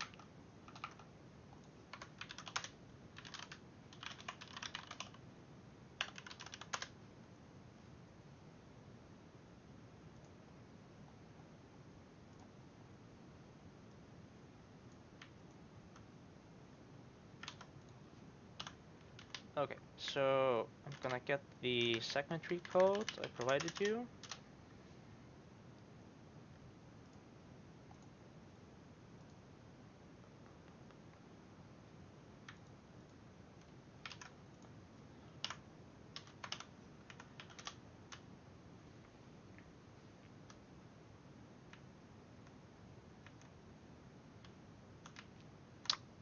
Okay, so I'm gonna get the segment tree code I provided you.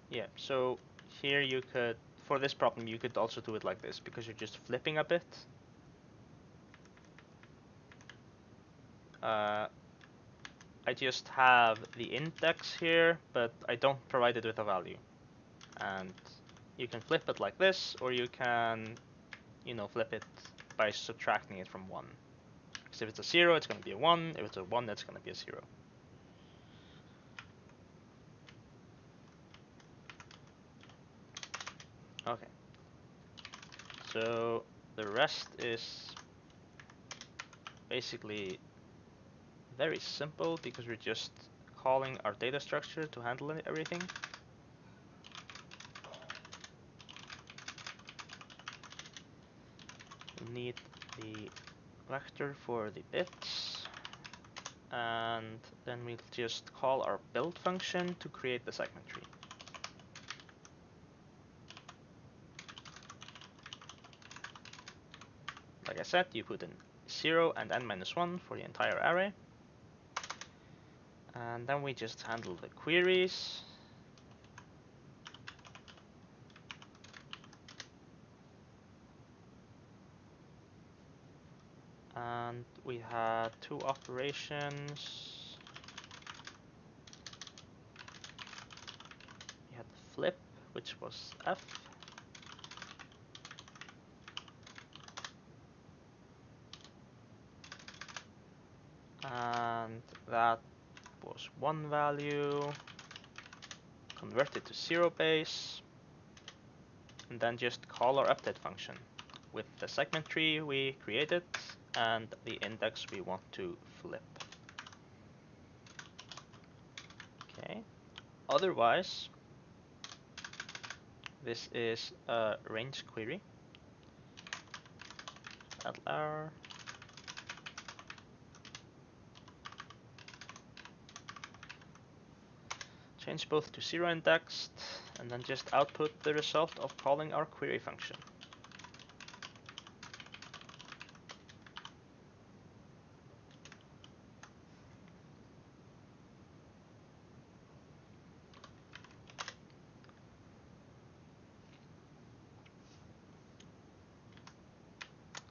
Yeah, so here you could, for this problem, you could also do it like this because you're just flipping a bit. Uh, I just have the index here, but I don't provide it with a value. And you can flip it like this, or you can, you know, flip it by subtracting it from 1. Because if it's a 0, it's going to be a 1. If it's a 1, it's going to be a 0. Okay. So the rest is basically very simple because we're just calling our data structure to handle everything. Need the vector for the bits and then we'll just call our build function to create the segment tree. I said, you put in 0 and n minus 1 for the entire array. And then we just handle the queries. And we had two operations. We had the flip, which was f. And that was one value converted to zero base and then just call our update function with the segment tree we created and the index we want to flip. Okay. Otherwise, this is a range query. LR change both to zero indexed and then just output the result of calling our query function.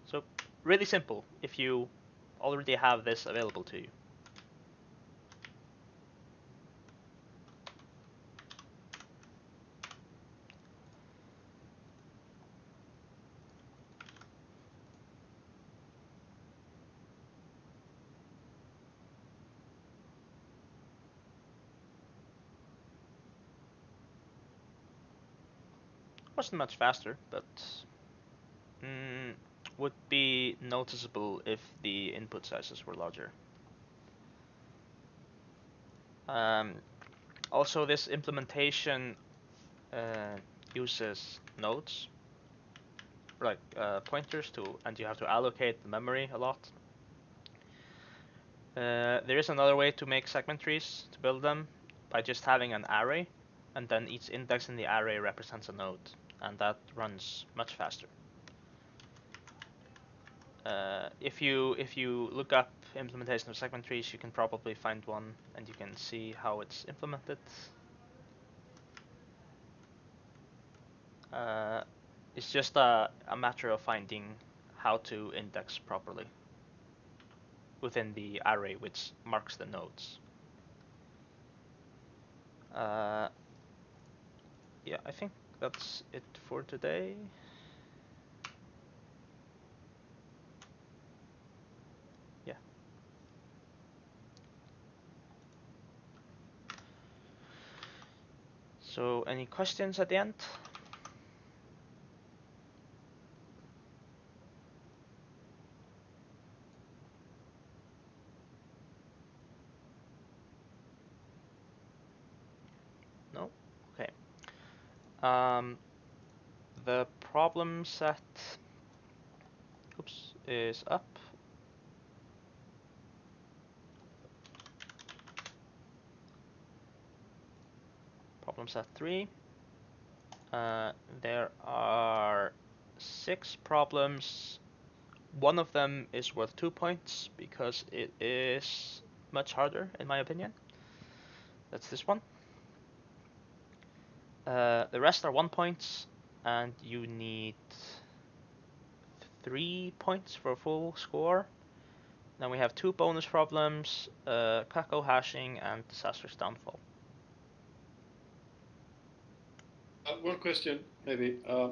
So really simple if you already have this available to you. Much faster, but mm, would be noticeable if the input sizes were larger. Um, also, this implementation uh, uses nodes, like uh, pointers to, and you have to allocate the memory a lot. Uh, there is another way to make segment trees to build them by just having an array, and then each index in the array represents a node and that runs much faster. Uh, if you if you look up implementation of segment trees, you can probably find one, and you can see how it's implemented. Uh, it's just a, a matter of finding how to index properly within the array which marks the nodes. Uh, yeah, I think that's it for today. Yeah. So, any questions at the end? No? Okay. Um, the problem set oops, is up. Problem set 3. Uh, there are six problems. One of them is worth two points because it is much harder, in my opinion. That's this one. Uh, the rest are one points, and you need three points for a full score. Then we have two bonus problems, uh, Cuckoo hashing and disastrous downfall. Uh, one question, maybe. Uh,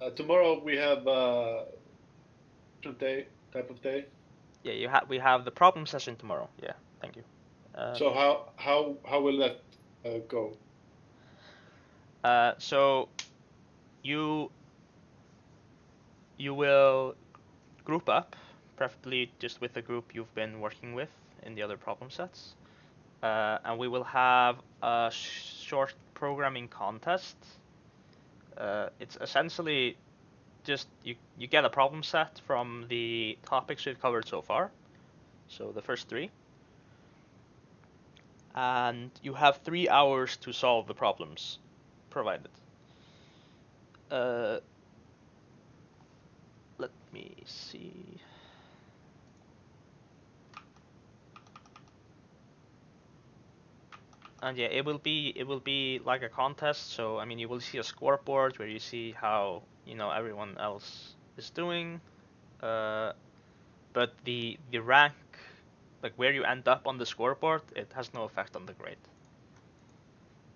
uh, tomorrow we have uh, different day type of day. Yeah, you have we have the problem session tomorrow. Yeah, thank you. So how how how will that uh, go? Uh, so you you will group up preferably just with the group you've been working with in the other problem sets. Uh, and we will have a short programming contest. Uh, it's essentially just you, you get a problem set from the topics we've covered so far, so the first three. And you have three hours to solve the problems provided. Uh, let me see. and yeah, it will be it will be like a contest. So I mean, you will see a scoreboard where you see how you know everyone else is doing, uh, but the the rank, like where you end up on the scoreboard, it has no effect on the grade.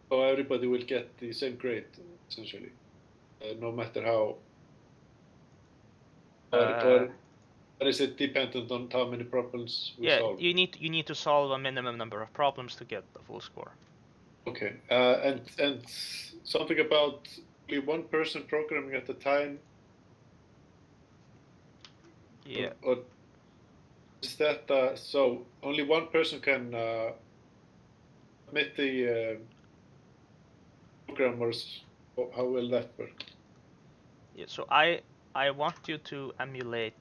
So everybody will get the same grade essentially, uh, no matter how. Or, Uh, or, or is it dependent on how many problems we yeah, solve? you need you need to solve a minimum number of problems to get the full score. Okay, uh, and and something about only one person programming at a time. Yeah. Or, or is that uh, so? Only one person can uh, submit the uh, program, or s- how will that work? Yeah, so I I want you to emulate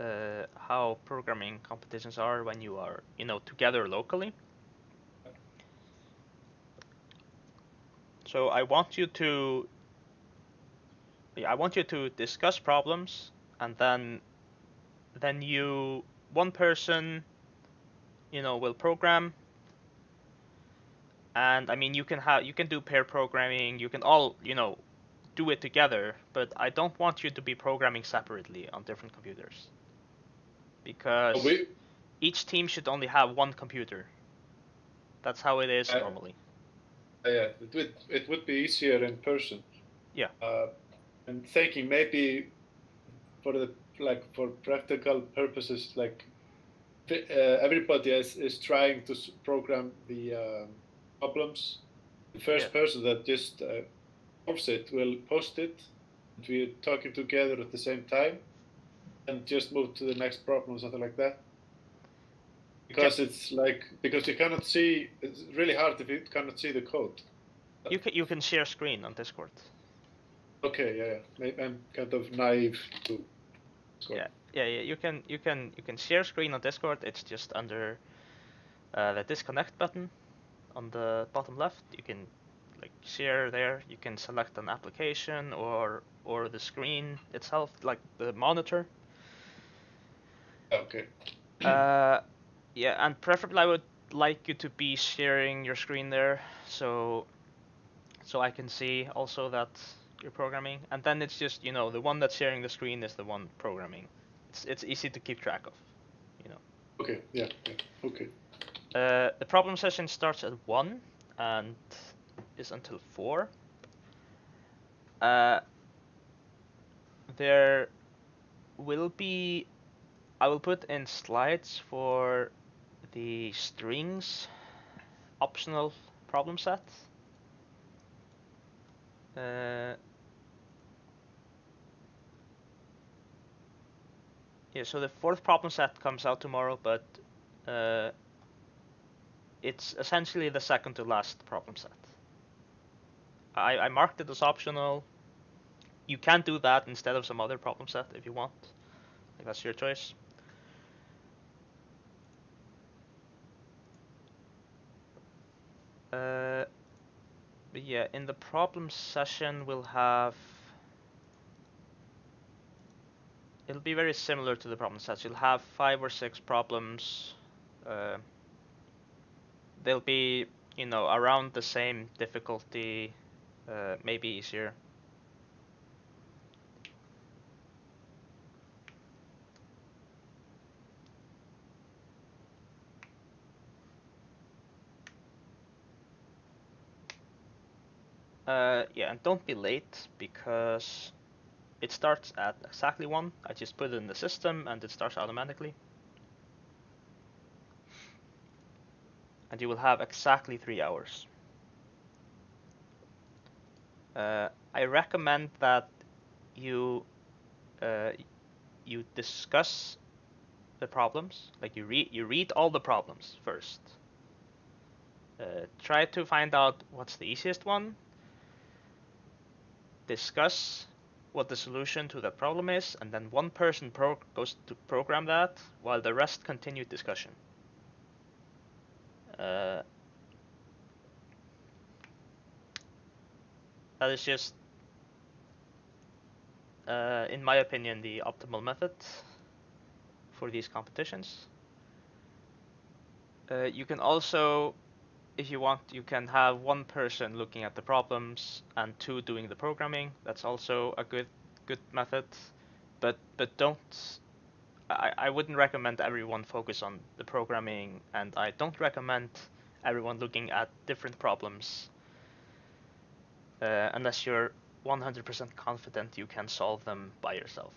uh, how programming competitions are when you are you know together locally. So I want you to yeah, I want you to discuss problems and then then you one person you know will program and I mean you can have you can do pair programming you can all you know do it together but I don't want you to be programming separately on different computers because we, each team should only have one computer that's how it is Uh, normally uh, yeah, it would it would be easier in person. Yeah. Uh, and thinking maybe for the like for practical purposes, like uh, everybody is, is trying to program the um problems. The first Yeah. person that just uh, solves it will post it. And we're talking together at the same time, and just move to the next problem or something like that. Because it's like because you cannot see. It's really hard if you cannot see the code. you can you can share screen on Discord Okay, yeah, yeah. Maybe I'm kind of naive to. Discord. Yeah. yeah yeah you can you can you can share screen on Discord it's just under uh, the disconnect button on the bottom left you can like share there you can select an application or or the screen itself like the monitor Okay. [clears throat] uh, yeah, and preferably I would like you to be sharing your screen there, so so I can see also that you're programming. And then it's just you know the one that's sharing the screen is the one programming. It's it's easy to keep track of. You know. Okay. Yeah. yeah. Okay. Uh, the problem session starts at one and is until four. Uh, there will be. I will put in slides for the strings optional problem set. Uh, yeah, so the fourth problem set comes out tomorrow, but uh, it's essentially the second to last problem set. I, I marked it as optional. You can do that instead of some other problem set if you want. That's your choice. Uh, yeah, in the problem session we'll have. It'll be very similar to the problem sets. You'll have five or six problems. Uh, they'll be, you know, around the same difficulty, uh, maybe easier. Uh, yeah, and don't be late because it starts at exactly one. I just put it in the system and it starts automatically. And you will have exactly three hours. Uh, I recommend that you uh, you discuss the problems. Like you read you read all the problems first. Uh, try to find out what's the easiest one. Discuss what the solution to that problem is, and then one person goes to program that, while the rest continue discussion. Uh, that is just, uh, in my opinion, the optimal method for these competitions. Uh, you can also, if you want, you can have one person looking at the problems and two doing the programming. That's also a good good method, but but don't. I, wouldn't recommend everyone focus on the programming, and I don't recommend everyone looking at different problems uh, unless you're 100% confident you can solve them by yourself.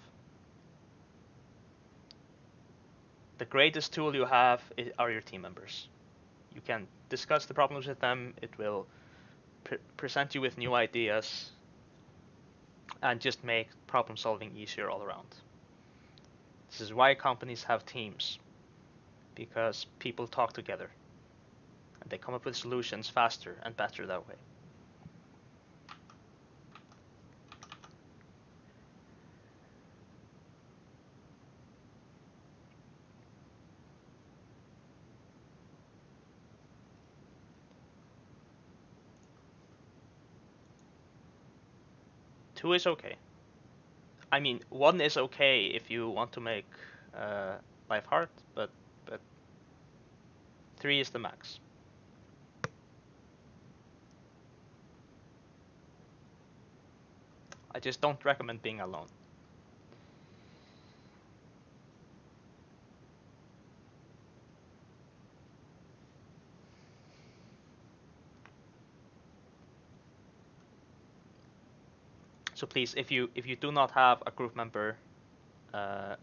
The greatest tool you have are your team members. You can discuss the problems with them. It will pre- present you with new ideas and just make problem solving easier all around. This is why companies have teams because people talk together and they come up with solutions faster and better that way. Two is okay. I mean, one is okay if you want to make uh, life hard, but but three is the max. I just don't recommend being alone. So please, if you if you do not have a group member, uh,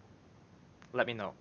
let me know.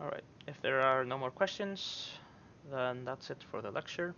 All right. If there are no more questions, then that's it for the lecture.